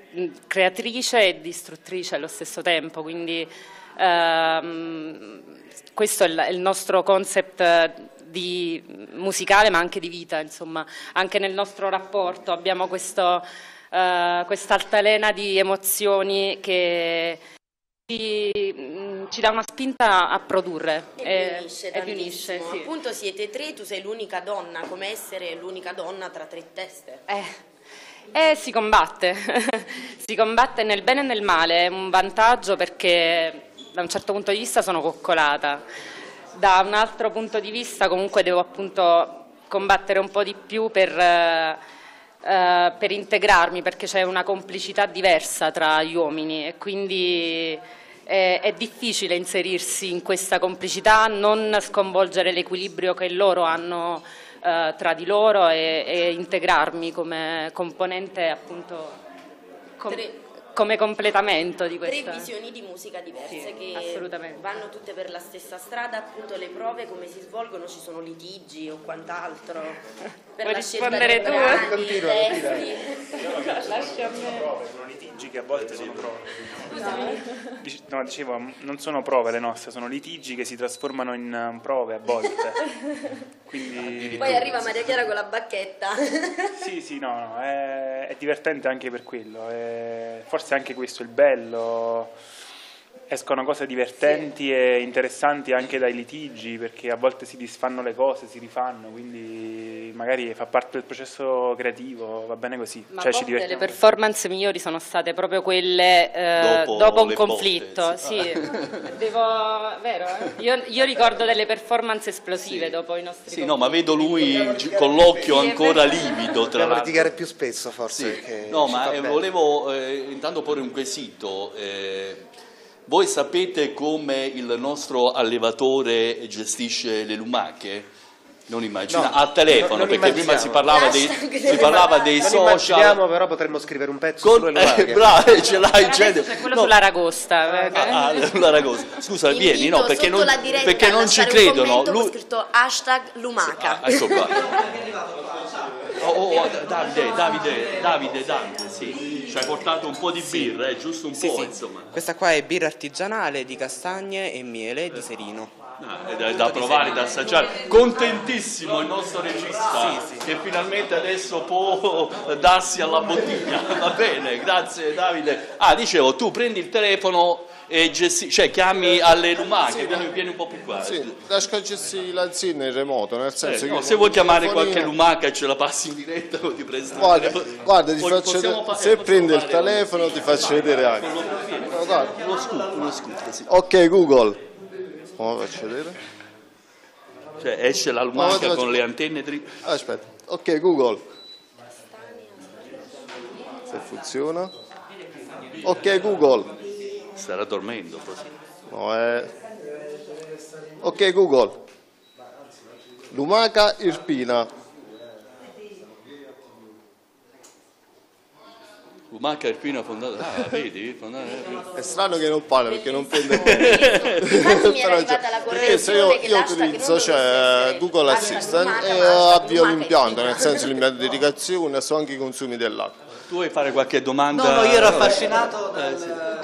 creatrice e distruttrice allo stesso tempo, quindi ehm, questo è il, è il nostro concept eh, di musicale ma anche di vita, insomma, anche nel nostro rapporto abbiamo questo, eh, quest'altalena di emozioni che ci, mh, ci dà una spinta a produrre E unisce e vi unisce, sì. Appunto siete tre, tu sei l'unica donna, come essere l'unica donna tra tre teste. Eh, si combatte, si combatte nel bene e nel male, è un vantaggio perché da un certo punto di vista sono coccolata, da un altro punto di vista comunque devo appunto combattere un po' di più per, eh, eh, per integrarmi perché c'è una complicità diversa tra gli uomini e quindi è, è difficile inserirsi in questa complicità, non sconvolgere l'equilibrio che loro hanno eh, tra di loro e, e integrarmi come componente appunto com- come completamento di Tre questa visioni di musica diverse Sì, che vanno tutte per la stessa strada, appunto le prove come si svolgono, ci sono litigi o quant'altro. Per Vuoi rispondere tu? brani, Continua, testi. Lascia a me. litigi che a volte sono prove. No, dicevo, non sono prove le nostre, sono litigi che si trasformano in eh, prove a volte. Quindi Poi arriva Maria Chiara con la bacchetta. Sì, sì, no, no, è, è divertente anche per quello. è- forse anche questo è il bello. Escono cose divertenti e interessanti anche dai litigi, perché a volte si disfanno le cose, si rifanno, quindi magari fa parte del processo creativo, va bene così. Ma cioè, le performance migliori sono state proprio quelle eh, Dopo dopo, un conflitto. botte, sì. Devo, vero, eh? io, io ricordo delle performance esplosive dopo i nostri Sì, no, ma vedo lui con l'occhio ancora livido, tra Dobbiamo l'altro. litigare più spesso forse. perché No, ma eh, volevo eh, intanto porre un quesito. Voi sapete come il nostro allevatore gestisce le lumache? Non immagina, No, a telefono, non perché prima si parlava dei, si parlava dei Non social. immaginiamo, però potremmo scrivere un pezzo Con- sulle eh, bravo, ce l'hai, gente. c'è quello No. sull'Aragosta. eh, Ah, ah, l'Aragosta. Scusa, vieni, Invito no, perché non, perché non ci credono. Lui, scritto hashtag Lumaca. Ah, ecco qua. Oh, oh, oh, Davide, Davide, Davide, Davide, sì. Ci hai portato un po' di birra, eh, giusto un Sì, po', sì. insomma. Questa qua è birra artigianale di castagne e miele di Serino. Ah, da, da provare, da assaggiare. Contentissimo il nostro regista che finalmente adesso può darsi alla bottiglia. Va bene, grazie Davide. Ah, dicevo, tu prendi il telefono e gessi- cioè chiami alle lumache, vieni, vieni un po' più qua. Sì, riesco a gestire l'azienda in remoto, nel senso Eh, che... no, se vuoi chiamare qualche lumaca e ce la passi in diretta, ti presto il Guarda, guarda, ti faccio vedere- se eh, prendi il telefono ti faccio vedere anche. No. Uno scoop, uno scoop, sì. Ok Google, oh, faccio vedere. Cioè esce la lumaca con le antenne dri- Aspetta, ok Google. Se funziona. Ok Google. Starà dormendo così. No, è... Ok Google. Lumaca Irpina. Lumaca Irpina fondata. Ah, vedi? Fondata- È strano che non parla perché non prende Infatti mi era arrivata la perché se io, correzione io utilizzo cioè, Google Assistant e hashtag avvio l'impianto, nel senso l'impianto di irrigazione, so anche i consumi dell'acqua. Tu vuoi fare qualche domanda? No, no, io ero affascinato Eh, dal...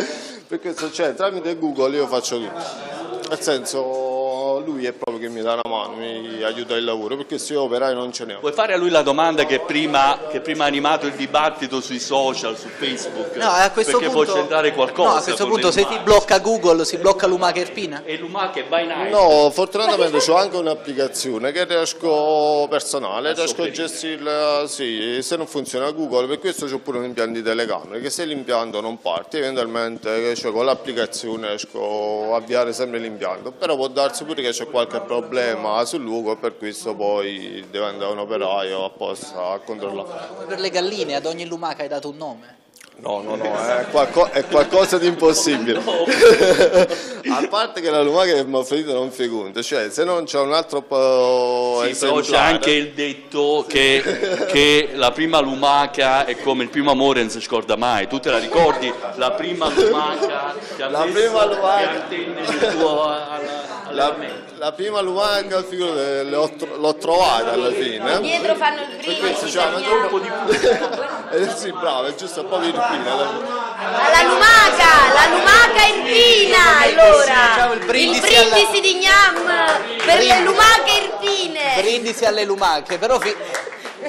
Per questo cioè, tramite Google io faccio tutto. Nel senso lui è proprio che mi dà una mano, mi aiuta il lavoro, perché se io operai non ce ne ho. Vuoi fare a lui la domanda che prima, che prima ha animato il dibattito sui social, su Facebook? No, a questo perché punto... può centrare qualcosa. No, a questo punto se ti blocca Google si blocca Lumaca Irpina? E Lumaca è by night. No, fortunatamente ho anche un'applicazione che riesco personale, riesco a gestirla, sì, se non funziona Google, per questo c'ho pure un impianto di telecamere, che se l'impianto non parte, eventualmente cioè, con l'applicazione riesco a avviare sempre l'impianto, però può darsi pure che c'è qualche problema sul luogo e per questo poi deve andare un operaio apposta a controllare. Come per le galline, ad ogni lumaca hai dato un nome. No, no, no, è, qualco- è qualcosa di impossibile. A parte che la lumaca è ermafrodita non feconda, cioè se non c'è un altro po' Sì, però c'è anche il detto che, che la prima lumaca è come il primo amore non si scorda mai. Tu te la ricordi? La prima lumaca che ha La messo prima lumaca- le antenne tuo alla, La, la prima lumaca figurate, l'ho, tro- l'ho trovata alla fine. Dietro fanno il brindisi. c'è un italiano. po' di eh, sì, bravo, è giusto proprio il fine. Alla lumaca, la lumaca irpina, allora. Facciamo il Il brindisi brindisi, alla- di Gnam per le lumache irpine. Brindisi alle lumache, però fi-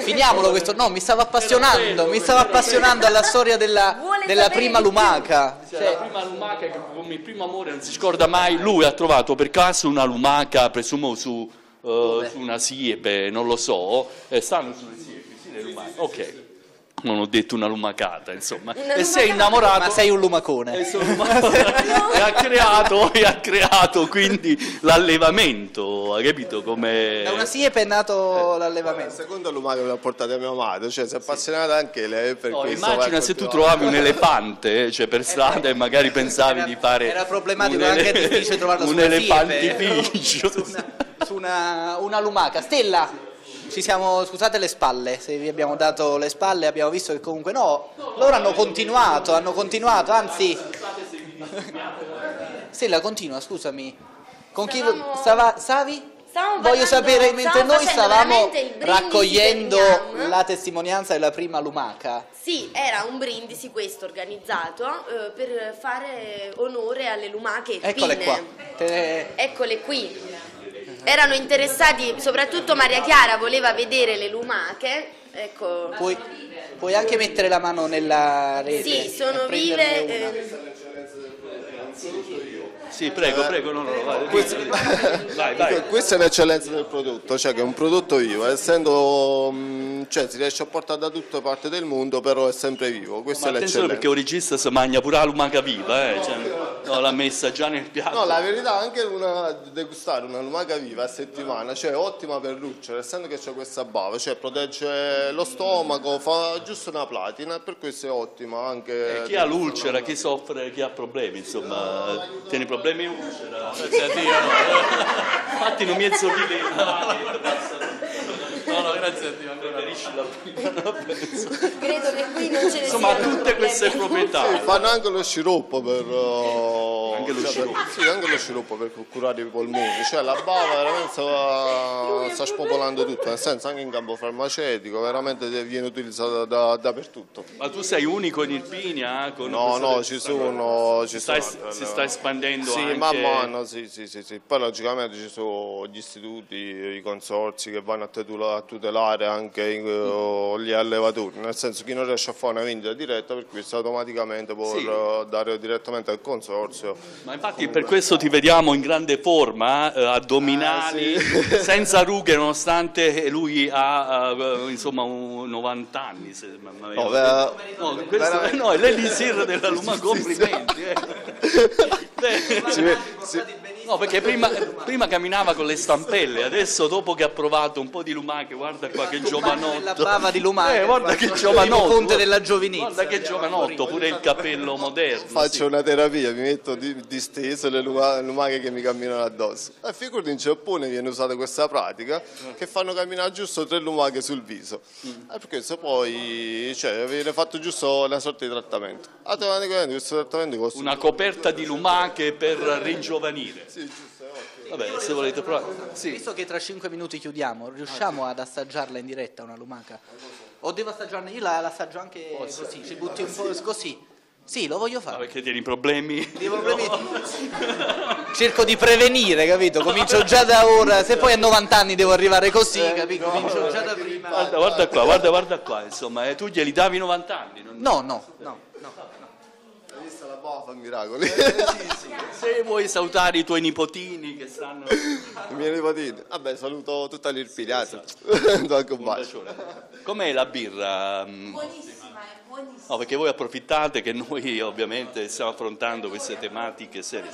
finiamolo questo. No, mi stavo appassionando, mi stavo appassionando alla storia della, della prima lumaca. Cioè, la prima lumaca che come il primo amore non si scorda mai, lui ha trovato per caso una lumaca, presumo su, eh, su una siepe, non lo so, eh, stanno sulle siepi, sì, le lumache. Ok, non ho detto una lumacata, insomma. e sei innamorato. Ma sei un lumacone. E, sono rimasto- e ha creato, e ha creato quindi l'allevamento, hai capito come... Da una siepe è nato l'allevamento. La seconda lumaca me l'ha portata mia madre, cioè si è appassionata anche lei per No, questo. immagina se tu trovavi un elefante cioè per strada e magari pensavi di fare Era problematico, un anche difficile trovarla un elefantificio Su una, una lumaca. Stella, ci siamo, scusate le spalle, se vi abbiamo dato le spalle abbiamo visto che comunque no, loro hanno continuato, hanno continuato, anzi... Stella, continua, scusami. Con chi stava, stavi? Stavamo Voglio parlando- sapere, mentre stavamo noi stavamo raccogliendo la testimonianza della prima lumaca, Sì, era un brindisi questo organizzato eh, per fare onore alle lumache eccole qua. Te- Eccole qui. Erano interessati, soprattutto Maria Chiara voleva vedere le lumache. Ecco. Puoi, puoi anche mettere la mano nella rete. Sì, sono vive. eh, Sì, prego, prego, no, no, vai, Questo- vai, vai. Questa è l'eccellenza del prodotto, cioè che è un prodotto vivo, essendo mh, cioè, si riesce a portare da tutte parti del mondo, però è sempre vivo. Questa Ma è l'eccellenza. perché un regista si mangia pure la lumaca viva, eh, cioè, no, l'ha messa già nel piatto. No, la verità anche una, degustare una lumaca viva a settimana, cioè è ottima per l'uccello, essendo che c'è questa bava, cioè protegge lo stomaco, fa giusto una platina e per questo è ottima anche... Eh, chi ha l'ulcera, chi soffre, chi ha problemi, insomma, tieni problemi ulcera. Grazie a Dio. Infatti non mi è No, no, grazie a Dio. ancora no. Credo che qui non ce ne Insomma, siano tutte queste problemi. proprietà. Sì, fanno anche lo sciroppo per... uh, Anche lo cioè, per- sciroppo. sì, anche lo sciroppo per curare i polmoni, cioè la bava veramente sta, sta spopolando tutto, nel senso anche in campo farmaceutico, veramente viene utilizzata da- dappertutto. Ma tu sei unico in Irpinia? Con No, no, ci sono... Ci Si sta, sono si sta espandendo Sì, anche... man mano, sì, sì, sì, sì. Poi logicamente ci sono gli istituti, i consorzi che vanno a, tutela- a tutelare anche eh, gli allevatori, nel senso chi non riesce a fare una vendita diretta per questo automaticamente può Sì. eh, dare direttamente al consorzio. Ma infatti per questo ti vediamo in grande forma, eh, addominali, Ah, sì. senza rughe, nonostante lui ha eh, insomma un 90 anni. Se, ma- ma- No, vera- no, questo- veramente- no, è l'elisir della Luma, complimenti. eh. Beh, Si si- No, perché prima, prima camminava con le stampelle, adesso dopo che ha provato un po' di lumache, guarda qua che giovanotto. La bava di lumaca. Eh, guarda che Il giovanotto. ponte della giovinezza. Guarda che giovanotto, pure il capello moderno. Faccio una terapia, mi metto di, disteso le luma- lumache che mi camminano addosso. E figurati in Giappone viene usata questa pratica che fanno camminare giusto tre lumache sul viso. E per questo poi cioè, viene fatto giusto una sorta di trattamento. Automaticamente questo trattamento costa Una coperta di lumache per ringiovanire. Vabbè, se volete provare. Sì. Visto che tra 5 minuti chiudiamo, riusciamo ad assaggiarla in diretta una lumaca? O devo assaggiarne? Io la, la assaggio anche così, ci butti un po' così. Sì, lo voglio Ma fare. perché tieni problemi? Cerco di prevenire, capito? Comincio già da ora, se poi a 90 anni devo arrivare così, capito? Comincio già da prima. Guarda, guarda qua, guarda, guarda qua, insomma, eh, tu glieli davi 90 anni. non- No, no, no. Bava fa miracoli. Se vuoi salutare i tuoi nipotini che stanno... I miei nipotini. Vabbè, saluto tutta l'Irpiniata. Do anche un bacio. Com'è la birra? Buonissima, è buonissima. No, perché voi approfittate che noi ovviamente stiamo affrontando queste tematiche serie.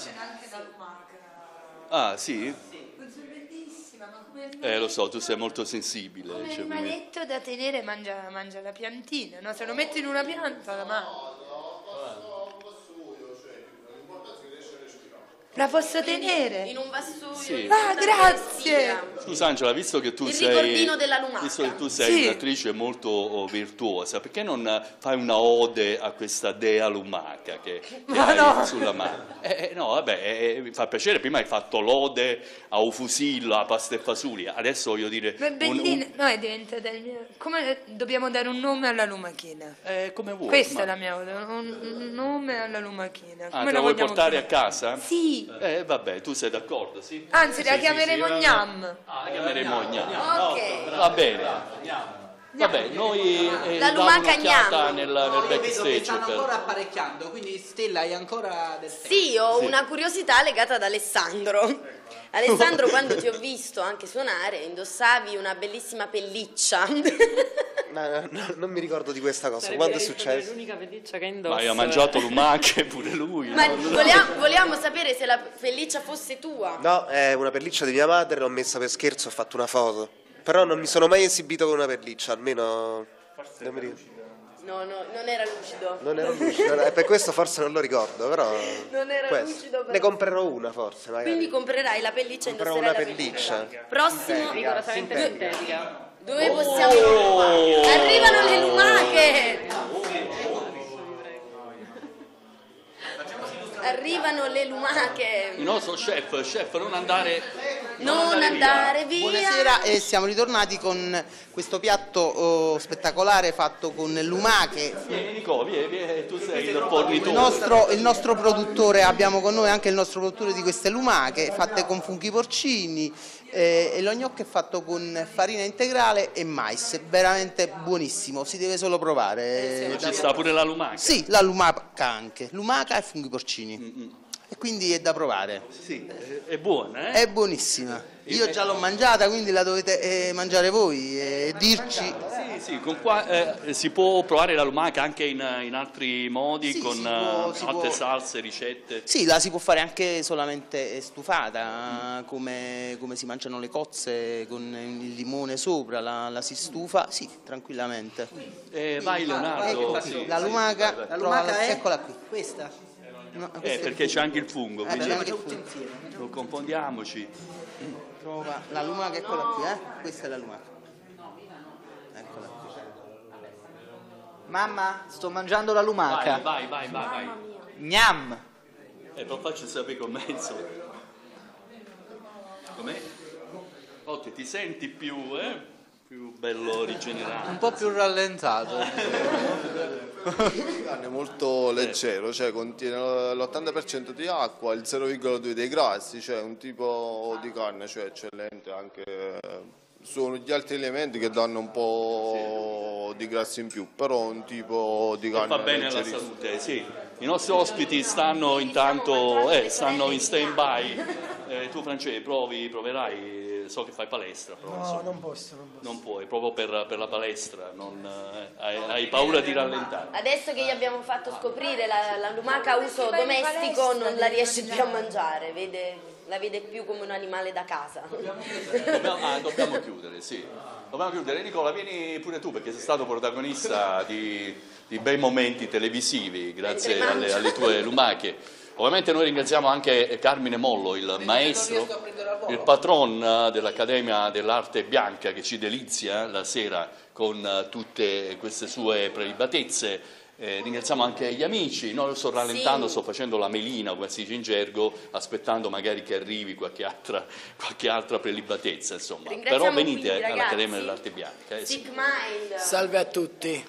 Ah, sì? bellissima, ma come Eh, lo so, tu sei molto sensibile. Come cioè, il manetto da tenere mangia, mangia la piantina, no? Se lo metti in una pianta la mangia. La posso tenere? In un vassoio. Sì. Ah, grazie! Scusa Angela, visto che tu Il sei, ricordino della lumaca. visto che tu sei Sì. un'attrice molto oh, virtuosa, perché non fai una ode a questa dea lumaca che, che Ma hai no. sulla mano? Eh, eh, no, vabbè, eh, mi fa piacere, prima hai fatto l'ode a Ufusillo, a Pasta e Fasuli, adesso voglio dire... Ma è un- bellina. un- No, è diventata il mio... Come dobbiamo dare un nome alla lumachina? Eh, come vuoi. Questa ma- è la mia ode, un un nome alla lumachina. Ah, Come te la vuoi portare a chiamare? casa? Sì. Eh, vabbè, tu sei d'accordo, sì? Anzi, la Sì, chiameremo sì, Gnam. Ah, la chiameremo Gnam. Ok. Va bene. Vabbè, noi eh, La lumaca Gnam. nel, nel Vedo che backstage. stanno per- ancora apparecchiando, quindi Stella hai ancora del tempo. Sì, ho Sì. una curiosità legata ad Alessandro. Alessandro, quando ti ho visto anche suonare, indossavi una bellissima pelliccia. No, no, no, non mi ricordo di questa cosa. Sarebbe Quando è successo? l'unica pelliccia che Ma indossa. ha mangiato lumache pure lui. Ma no? volevamo, volevamo sapere se la pelliccia fosse tua. No, è una pelliccia di mia madre, l'ho messa per scherzo, ho fatto una foto. Però non mi sono mai esibito con una pelliccia, almeno... Non, mi ricordo. No, no, non era lucido. non ero lucido, e per questo forse non lo ricordo, però... Non era questo. lucido. però. Ne comprerò una forse, magari. Quindi comprerai la pelliccia e indosserai una la pelliccia. pelliccia. Prossimo. rigorosamente sintetica. Dove possiamo... Arrivano le lumache! Arrivano le lumache! Il nostro chef, chef, non andare... Non andare via. Buonasera e siamo ritornati con questo piatto oh, spettacolare fatto con lumache. Vieni Nicola, vieni, vieni, tu sei il Il fornitore. nostro, il nostro produttore, abbiamo con noi anche il nostro produttore di queste lumache fatte con funghi porcini eh, e lo gnocco è fatto con farina integrale e mais, veramente buonissimo, si deve solo provare. Ci sta pure la lumaca. Sì, la lumaca anche, lumaca e funghi porcini. E quindi è da provare. Sì, è- è buona, eh? È buonissima. Io già l'ho mangiata, quindi la dovete eh, mangiare voi e dirci. Sì, sì, con qua eh, si può provare la lumaca anche in, in altri modi, con si può- eh, altre può- salse, ricette. Sì, la si può fare anche solamente stufata, come, come si mangiano le cozze con il limone sopra, la, la si stufa, sì, tranquillamente. Eh, vai Leonardo. sì, La sì, lumaca, vai, vai. provala- eccola qui. Questa? No, Eh, perché c'è anche il fungo, Eh, quindi anche il fungo. non confondiamoci. Prova la lumaca, eccola qui, eh? Questa è la lumaca. Eccola qui. Mamma, sto mangiando la lumaca. Vai, vai, vai, vai. vai. Gnam. Eh, però facci sapere con mezzo. Com'è? Otti, ti senti più, eh? Più bello rigenerato. Un po' più rallentato. È molto leggero, cioè contiene l'80% di acqua, il 0,2 dei grassi, cioè un tipo di carne cioè eccellente anche eh, sono gli altri elementi che danno un po' di grassi in più, però un tipo di carne fa bene alla salute, sì. I nostri ospiti stanno intanto, eh, stanno in stand by. Eh, tu Francesco provi, proverai, so che fai palestra, però, No, insomma, non posso, non posso. non puoi, proprio per, per la palestra, non, eh, hai, hai paura di rallentare. Adesso che gli abbiamo fatto scoprire la, la lumaca a uso domestico non la riesce più a mangiare, vede- la vede più come un animale da casa. Dobbiamo, ah, dobbiamo chiudere, sì. Dobbiamo chiudere. Nicola, vieni pure tu perché sei stato protagonista di, di bei momenti televisivi grazie alle, alle tue lumache. Ovviamente noi ringraziamo anche Carmine Mollo, il maestro, il patron eh, dell'Accademia dell'Arte Bianca che ci delizia la sera con eh, tutte queste sue prelibatezze. Eh, ringraziamo anche gli amici, no, io sto rallentando, Sì. sto facendo la melina, come si dice in gergo, aspettando magari che arrivi qualche altra, qualche altra prelibatezza, insomma. Però venite all'Accademia dell'Arte Bianca. eh, sì. Salve a tutti.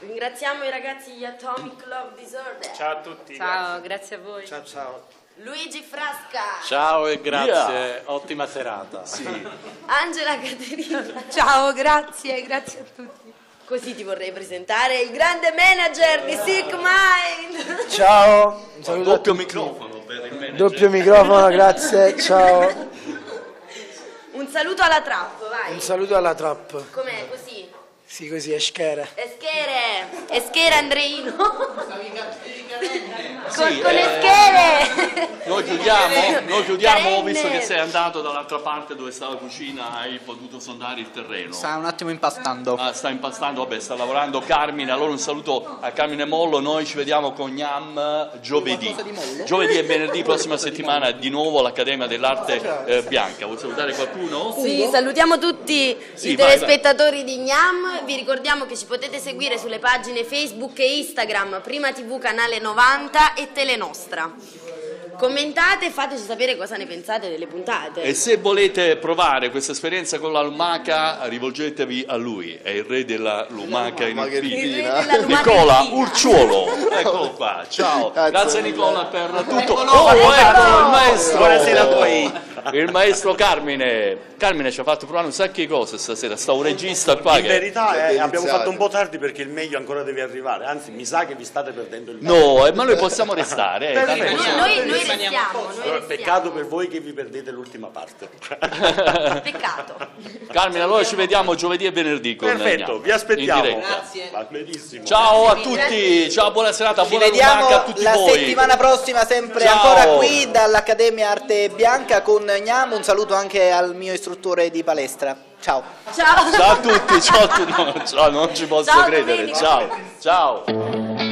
Ringraziamo i ragazzi di Atomic Love Disorder. Ciao a tutti. Ciao, grazie a voi. Ciao ciao. Luigi Frasca. Ciao e grazie, Yeah. ottima serata. Angela Caterina. Ciao, grazie, grazie a tutti. Così ti vorrei presentare il grande manager di Sick Mind. Ciao, un saluto Doppio microfono per il manager. Doppio microfono, grazie, ciao. Un saluto alla trap, vai. Un saluto alla trap. Com'è così? Sì, così, eschere. Eschere, Eschere Andreino. Sì, con, con eh, Eschere. Noi chiudiamo, noi chiudiamo visto che sei andato dall'altra parte dove sta la cucina, hai potuto sondare il terreno. Sta un attimo impastando. Ah, sta impastando, vabbè, sta lavorando Carmine, allora un saluto a Carmine Mollo, noi ci vediamo con Gnam giovedì. Giovedì e venerdì prossima settimana di nuovo all'Accademia dell'Arte eh, Bianca. Vuoi salutare qualcuno? Sì, salutiamo tutti Sì, i vai, telespettatori di Gnam. Vi ricordiamo che ci potete seguire sulle pagine Facebook e Instagram Prima TV Canale 90 e Telenostra. Commentate e fateci sapere cosa ne pensate delle puntate. E se volete provare questa esperienza con la lumaca, rivolgetevi a lui, è il re della lumaca in lumaca Nicola alpina. Urciuolo, eccolo qua, ciao. Grazie. Nicola per tutto. Eccolo, Oh, eccolo. eccolo il maestro. Buonasera a voi. Il maestro Carmine. Carmine ci ha fatto provare un sacco di cose stasera, sta un regista qua In che... verità eh, abbiamo fatto un po' tardi perché il meglio ancora deve arrivare, anzi mi sa che vi state perdendo il No, eh, ma noi possiamo restare. eh, Noi, noi noi Allora. Peccato per voi che vi perdete l'ultima parte. Peccato. Carmine, allora ci vediamo giovedì e venerdì con Perfetto, vi aspettiamo. benissimo. Ciao a tutti, ciao, buona serata, Ci buona vediamo a tutti la voi. settimana prossima sempre Ciao. ancora qui dall'Accademia Arte Bianca con Gnam. Un saluto anche al mio istruttore di palestra. Ciao. Ciao. Ciao a tutti, ciao a tutti, no, ciao, non ci posso Ciao, credere, Domenico. ciao, ciao.